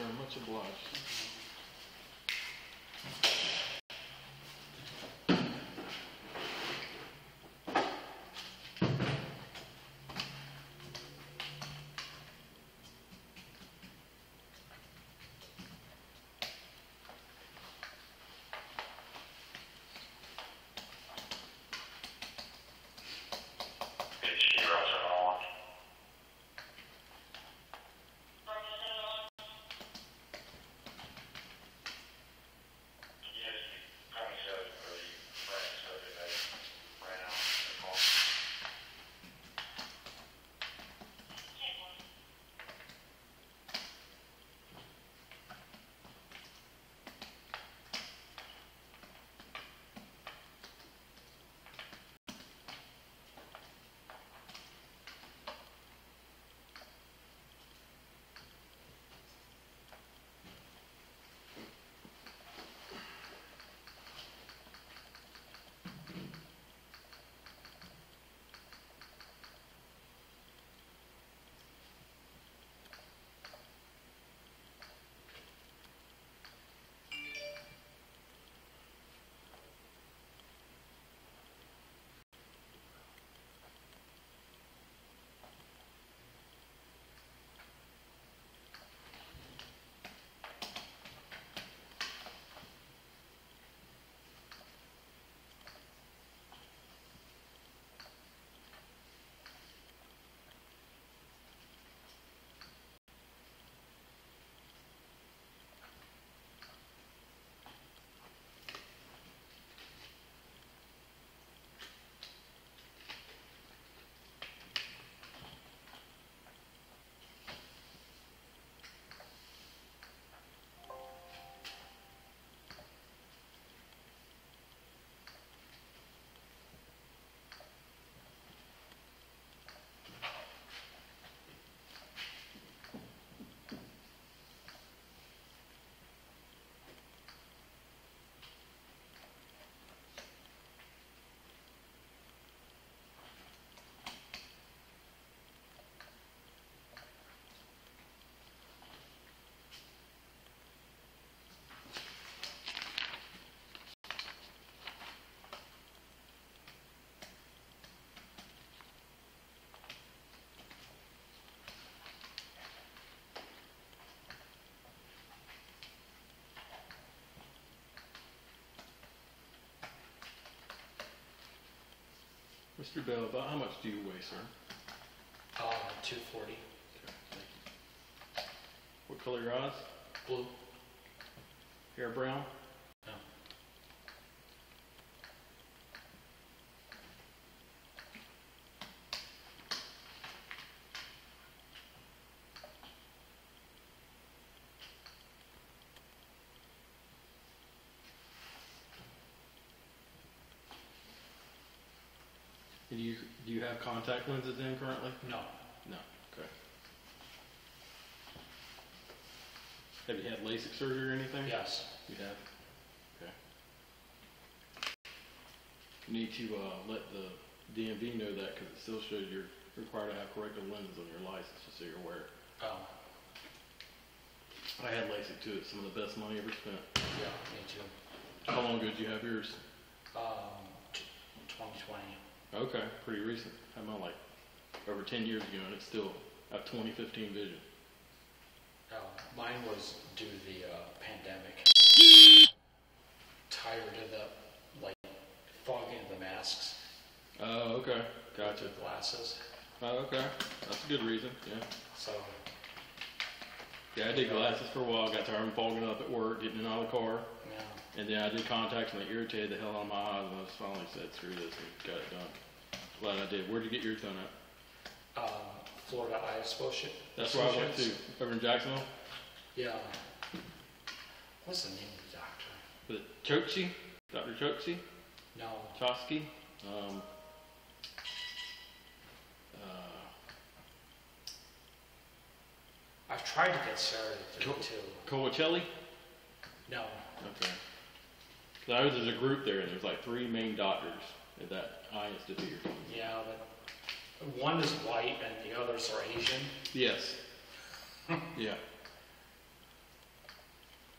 sir. Much obliged. Mr. Bell, about how much do you weigh, sir? Uh, two forty. Okay, thank you. What color are your eyes? Blue? Hair brown? No. Do you, do you have contact lenses in currently? No. No, okay. Have you had LASIK surgery or anything? Yes. You have? Okay. You need to, uh, let the DMV know that, cause it still shows you're required to have corrective lenses on your license, just so you're aware. Oh, I had LASIK too, it's some of the best money ever spent. yeah, me too. How long ago did you have yours? Um, twenty twenty. Okay, pretty recent. I'm mine like over ten years ago, and it's still, I have twenty fifteen vision. Oh, mine was due to the uh, pandemic. Tired of the like fogging of the masks, Oh, okay, gotcha. the glasses. Oh, okay, that's a good reason, yeah. So Yeah, I did glasses for a while, got tired of fogging up at work, getting in out of the car. And then I did contacts and they irritated the hell out of my eyes and I finally said, screw this and got it done. Glad I did. Where'd you get yours done at? um, Florida Eye Association. That's where I went to, over in Jacksonville. Yeah. What's the name of the doctor? Was it Choksi? Dr. Choksi? No, Chosky? Um, uh, I've tried to get Sarah to do Cool. it too. Coacelli? No, Okay. 'Cause I was, there's a group there and there's like three main doctors at that eye institute. yeah, but one is white and the others are Asian. Yes. yeah.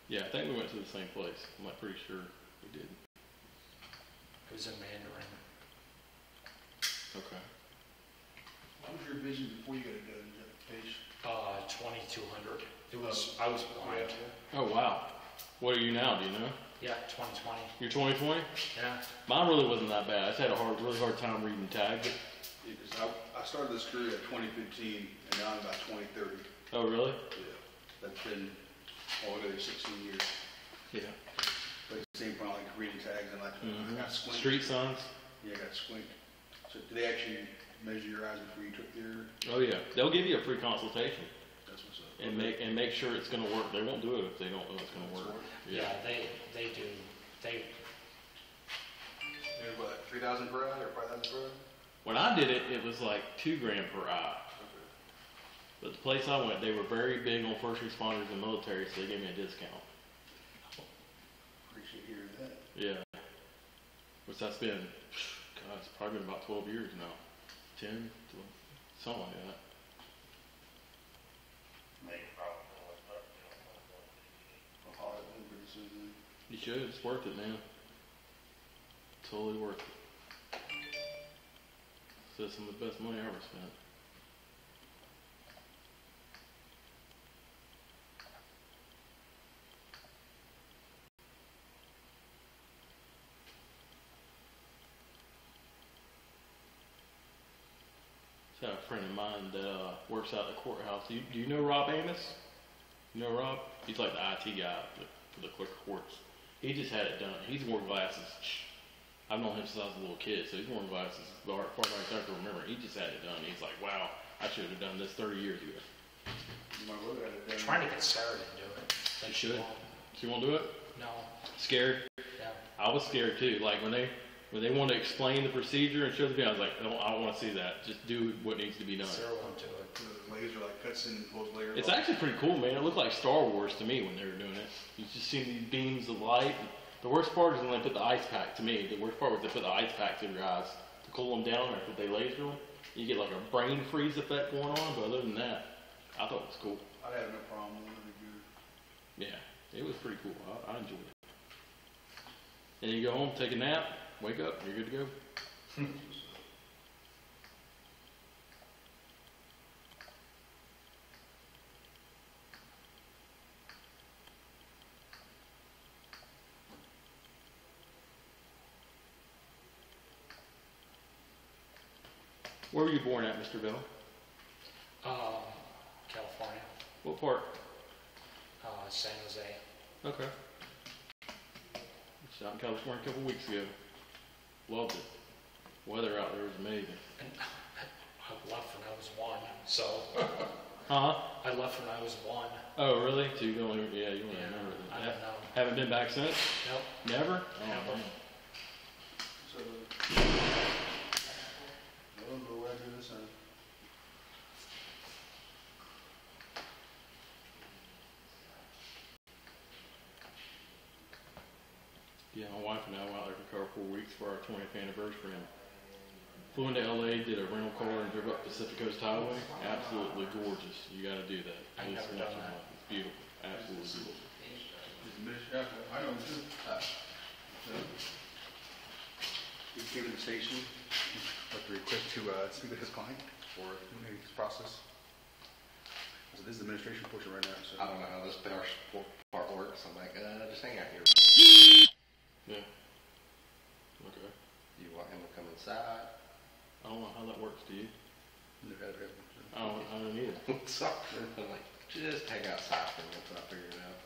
Yeah, I think we went to the same place. I'm like pretty sure we did. It was in Mandarin. Okay. What was your vision before you got a gun identification? Uh, 2200. It was, I was blind. Oh wow. What are you now? Do you know? Yeah, 2020. You're 2020. Yeah. Mine really wasn't that bad. I just had a hard, really hard time reading tag. Because I, I started this career at 2015, and now I'm about 2030. Oh really? Yeah. That's been altogether 16 years. Yeah. But the same problem, like reading tags, and like, Mhm. I got squint. Street signs. Yeah, I got squint. So did they actually measure your eyes before you took their, Oh yeah. They'll give you a free consultation that's what's up. And make and make sure it's gonna work. They won't do it if they don't know it's gonna work. Yeah, they, they do. They, They're what, 3,000 per eye or 5,000 per eye? When I did it, it was like two grand per eye. But the place I went, they were very big on first responders and military, so they gave me a discount. Appreciate hearing that. Yeah. Which that's been, God, it's probably been about 12 years now. 10, 12, something like that. I'll holler at them pretty soon. then. You should. It's worth it, man. Totally worth it. So some of the best money I ever spent. Friend of mine that uh, works out at the courthouse. Do you, do you know Rob Amos? You know Rob? He's like the IT guy for the, for the clerk of courts. He just had it done. He's worn glasses. I've known him since I was a little kid, so he's worn glasses as far far as I can remember. He just had it done. He's like, wow, I should have done this 30 years ago. You might look at it. then. trying to get Sarah to do it. You should. So you won't do it? No, Scared? yeah. I was scared too. Like when they when they want to explain the procedure and show the video, I was like, I don't, I don't want to see that. Just do what needs to be done. Sarah won't do it. The laser like cuts in both layers. It's off. actually pretty cool, man. It looked like Star Wars to me when they were doing it. You just see these beams of light. The worst part is when they put the ice pack. To me, the worst part was they put the ice pack in your eyes to cool them down after they laser them. You get like a brain freeze effect going on. But other than that, I thought it was cool. I'd have no problem with it. Yeah, it was pretty cool. I, I enjoyed it. And you go home, take a nap, wake up, you're good to go. Where were you born at, Mr. Bell? Um, California, What part? uh, San Jose. Okay. Was out in California a couple weeks ago. Loved it. Weather out there was amazing. And I left when I was one, so Huh? I left when I was one. Oh, really? So you don't, yeah, you don't Yeah, remember I don't know. Haven't been back since? Nope. Never? Oh, Never. man. So, we'll go ahead and do this, uh, Yeah, my wife and I went out there for a couple four weeks for our 20th anniversary and flew into LA, did a rental car and drove up Pacific Coast Highway. Absolutely gorgeous. You gotta do that. I've It's never done once a that. It's beautiful. Absolutely beautiful. Is the minister, yeah, I know too. So, He came to the station with the request to, uh, speak with his client for his process. So this is the administration portion right now, so. I don't know how this part, part works. I'm like, uh, just hang out here. Yeah. Okay. Do You want him to come inside? I don't know how that works to you. Never had it. I don't, I don't either. so, I'm like, just hang outside for a minute till I figure it out.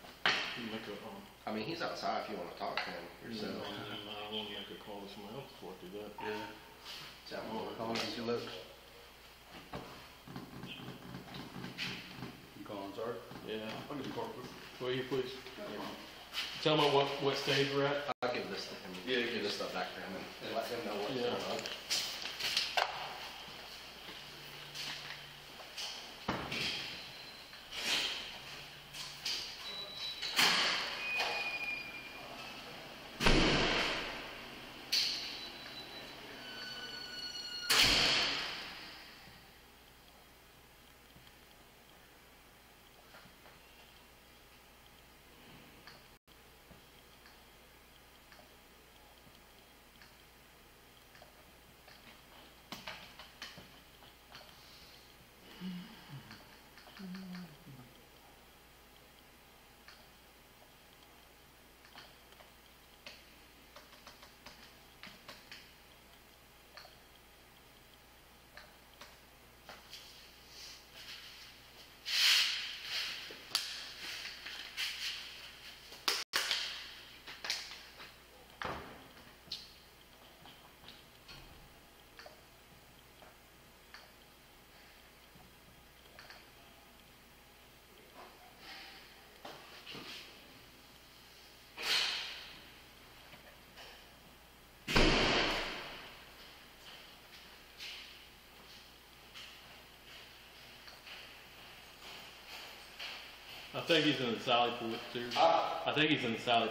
You make a, um, I mean, he's outside if you want to talk to him yourself. I don't want to make a call to someone else before I do that. Yeah. Tell him Oh, How long since you left? You calling, sorry? Yeah. I'll get the car quick. Will you please? Tell me what, what stage we're at. I'll give this to him. Yeah, give this stuff back to him and, and let him know what's Yeah. going on. I think he's in the Sally Port too. I think he's in the Sally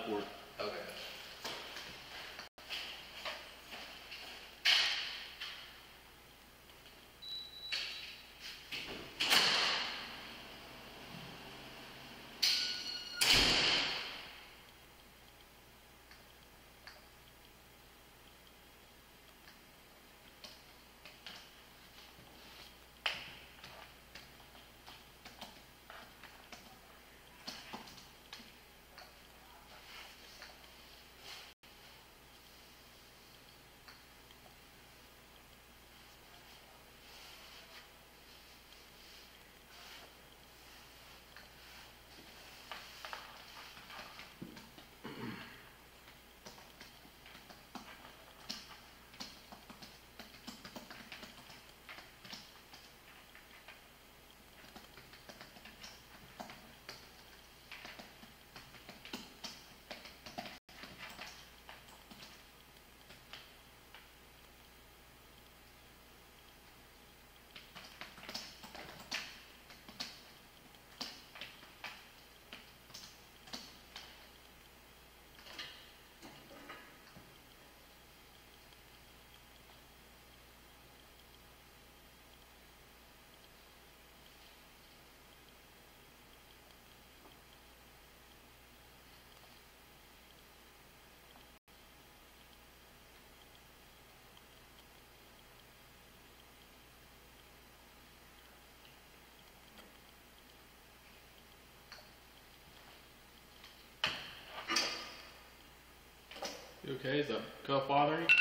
You okay? Is that cuff bothering you? Is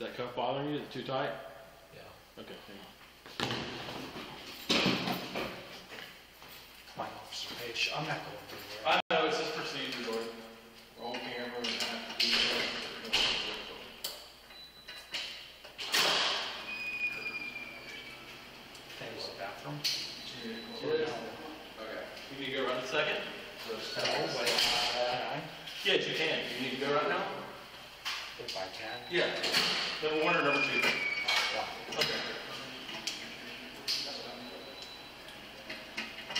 that cuff bothering you? Is it too tight? Yeah. Okay, hang on. My officer page. I'm not going anywhere. I know, it's just procedure, Lord. We're on camera and I have to do that. Think it's the bathroom. Okay. You need to go right in a second? No, but I, Yes, you can. You need to go right now? if I can. Yeah. Number one or number two? Yeah. Okay.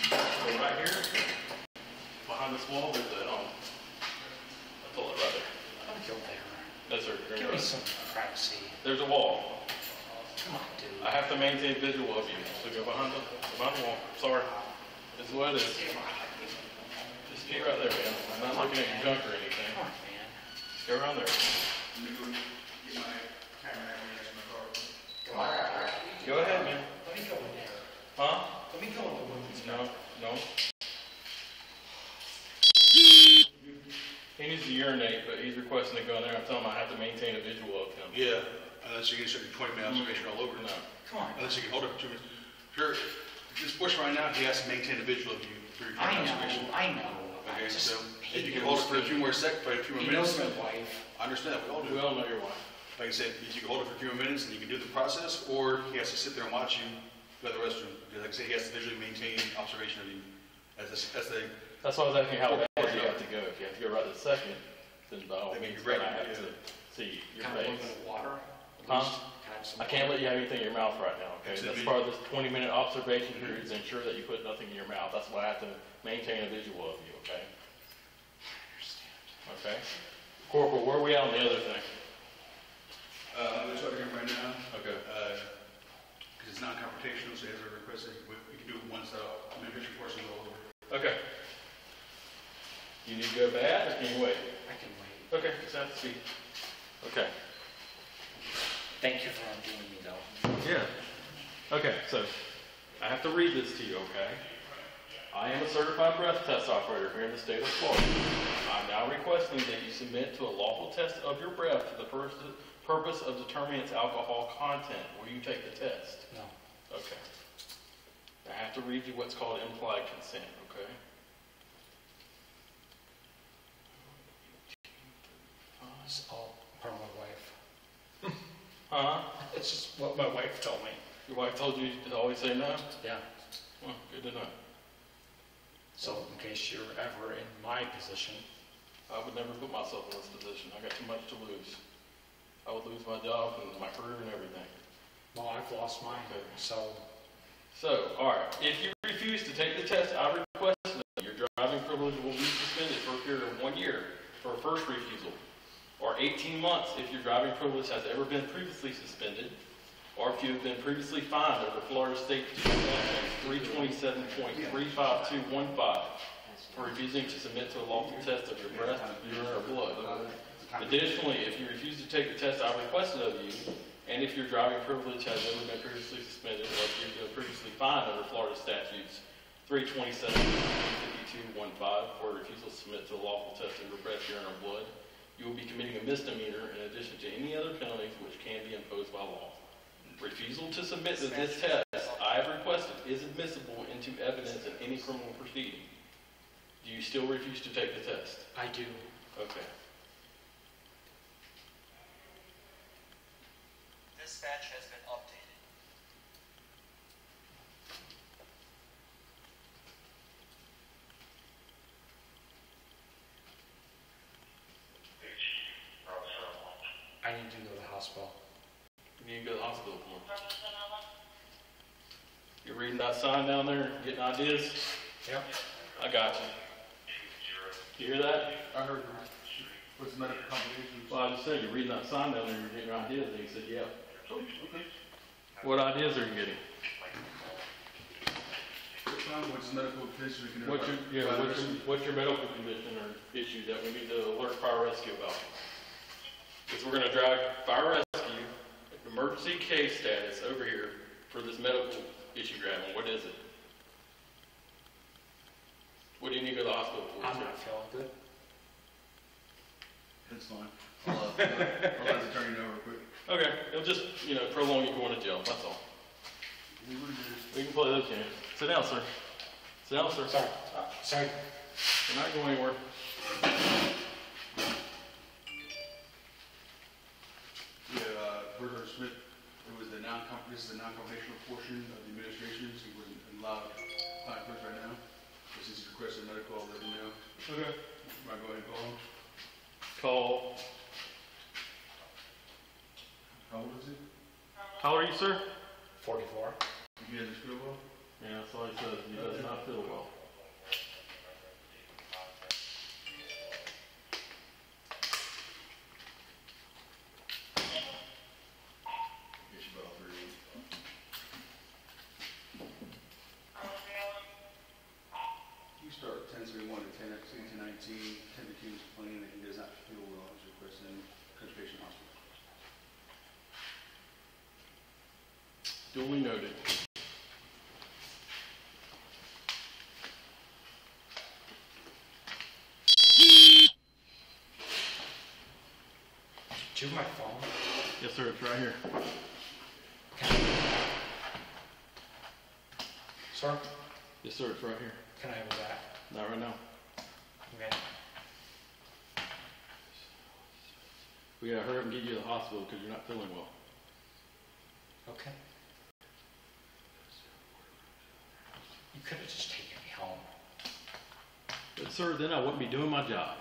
So right here, behind this wall, there's a, um, a toilet right there. Let me go there. No, sir. you're Give right. me some privacy. There's a wall. Come on, dude. I have to maintain visual of you, so go behind the, behind the wall. Sorry. This is what it is. Just get right there, man. I'm not looking at your junk or anything. Come on, man. Go around there. Go ahead, man. Let me go in there. Huh? Let me go in the women's No, no. He needs to urinate, but he's requesting to go in there. I tell him I have to maintain a visual of him. Yeah, unless you get a twenty minute observation all over. No. Come on. Unless you can hold it for two minutes. Sure, this Bush right now, he has to maintain a visual of you for your I observation. know, I know. I Okay, just so hate if you can hold it for a few more sec, for a few more He minutes. knows my wife. I understand, we all do. We all know your wife. Like I said, if you can hold it for a few more minutes and you can do the process, or he has to sit there and watch you go to the restroom. Because like I said, he has to visually maintain observation of you as a, as the, That's why I was asking how far you have to go. If you have to go right this second, then by all I mean, means, you're then I right, have to yeah. see your Kind of a little face. bit of water. Huh? Can I have some I can't let you have anything in your mouth right now, okay? Except That's part of this twenty minute observation period to ensure that you put nothing in your mouth. That's why I have to maintain a visual of you, okay? I understand. Okay? Corporal, where are we at on the other thing? uh, I'm gonna start him right now. Okay. Because it's non-confrontational, so as I requested, we, we can do it once the administration portion is all over. Okay. You need to go bad, or can you wait? I can wait. Okay, just have to see. Okay. Thank you for undoing me, though. Yeah. Okay, so I have to read this to you, okay? I am a certified breath test operator here in the state of Florida. I'm now requesting that you submit to a lawful test of your breath for the pers- purpose of determining its alcohol content. Will you take the test? No. Okay. I have to read you what's called implied consent, okay? It's all part of my wife. Huh? It's just what my wife told me. Your wife told you to always say no? Yeah. Well, good to know. So in case you're ever in my position, I would never put myself in this position. I got too much to lose. I would lose my job and my career and everything. well, I've lost mine, so So, all right, if you refuse to take the test, I request that your driving privilege will be suspended for a period of one year for a first refusal, or 18 months if your driving privilege has ever been previously suspended, or if you have been previously fined under Florida State 327.35215 for refusing to submit to a lawful test of your breath, urine, or blood. Additionally, if you refuse to take the test I requested of you, and if your driving privilege has ever been previously suspended, or if you've been previously fined under Florida statutes 327.35215 for refusal to submit to a lawful test of your breath, urine, or blood, you will be committing a misdemeanor in addition to any other penalties which can be imposed by law. Refusal to submit to this test I have requested is admissible into evidence in any criminal proceeding. Do you still refuse to take the test? I do. Okay. Dispatch has been updated. I need to go to the hospital. You need to go to the hospital for You reading that sign down there, getting ideas? Yep. I got you. You hear that? I heard, what's the medical complications? Well, I just said, you're reading that sign down there, you're getting your ideas, and he said, yeah. Oh, okay. What ideas are you getting? What's the medical condition we can? What's your, yeah, what's your, what's your medical condition or issue that we need to alert fire rescue about? Because we're gonna drag fire rescue, emergency case status over here for this medical issue you're having. What is it? What do you need to go to the hospital for? I'm sir? not feeling good. That's fine. I'll, uh, I'll let the attorney know real quick. Okay, it'll just, you know, prolong you going to jail, that's all. We can play those games. Sit down, sir. Sit down, sir. Sorry, uh, sorry. You're not going anywhere. Yeah, uh, Berger Smith, it was the non this is the non-confrontational portion of the administration, so he wasn't allowed conference right now. But since he requested another call, let him know. Okay. Might go ahead and call him. Call. How old is he? How old are you, sir? 44. He doesn't feel well? Yeah, that's all he says. He does not feel well. Duly noted. Do you have my phone? Yes, sir. It's right here. Sir, Yes, sir. It's right here. can I have that? Not right now. Okay. We gotta hurry up and get you to the hospital because you're not feeling well. Okay. You could have just taken me home. But sir, then I wouldn't be doing my job.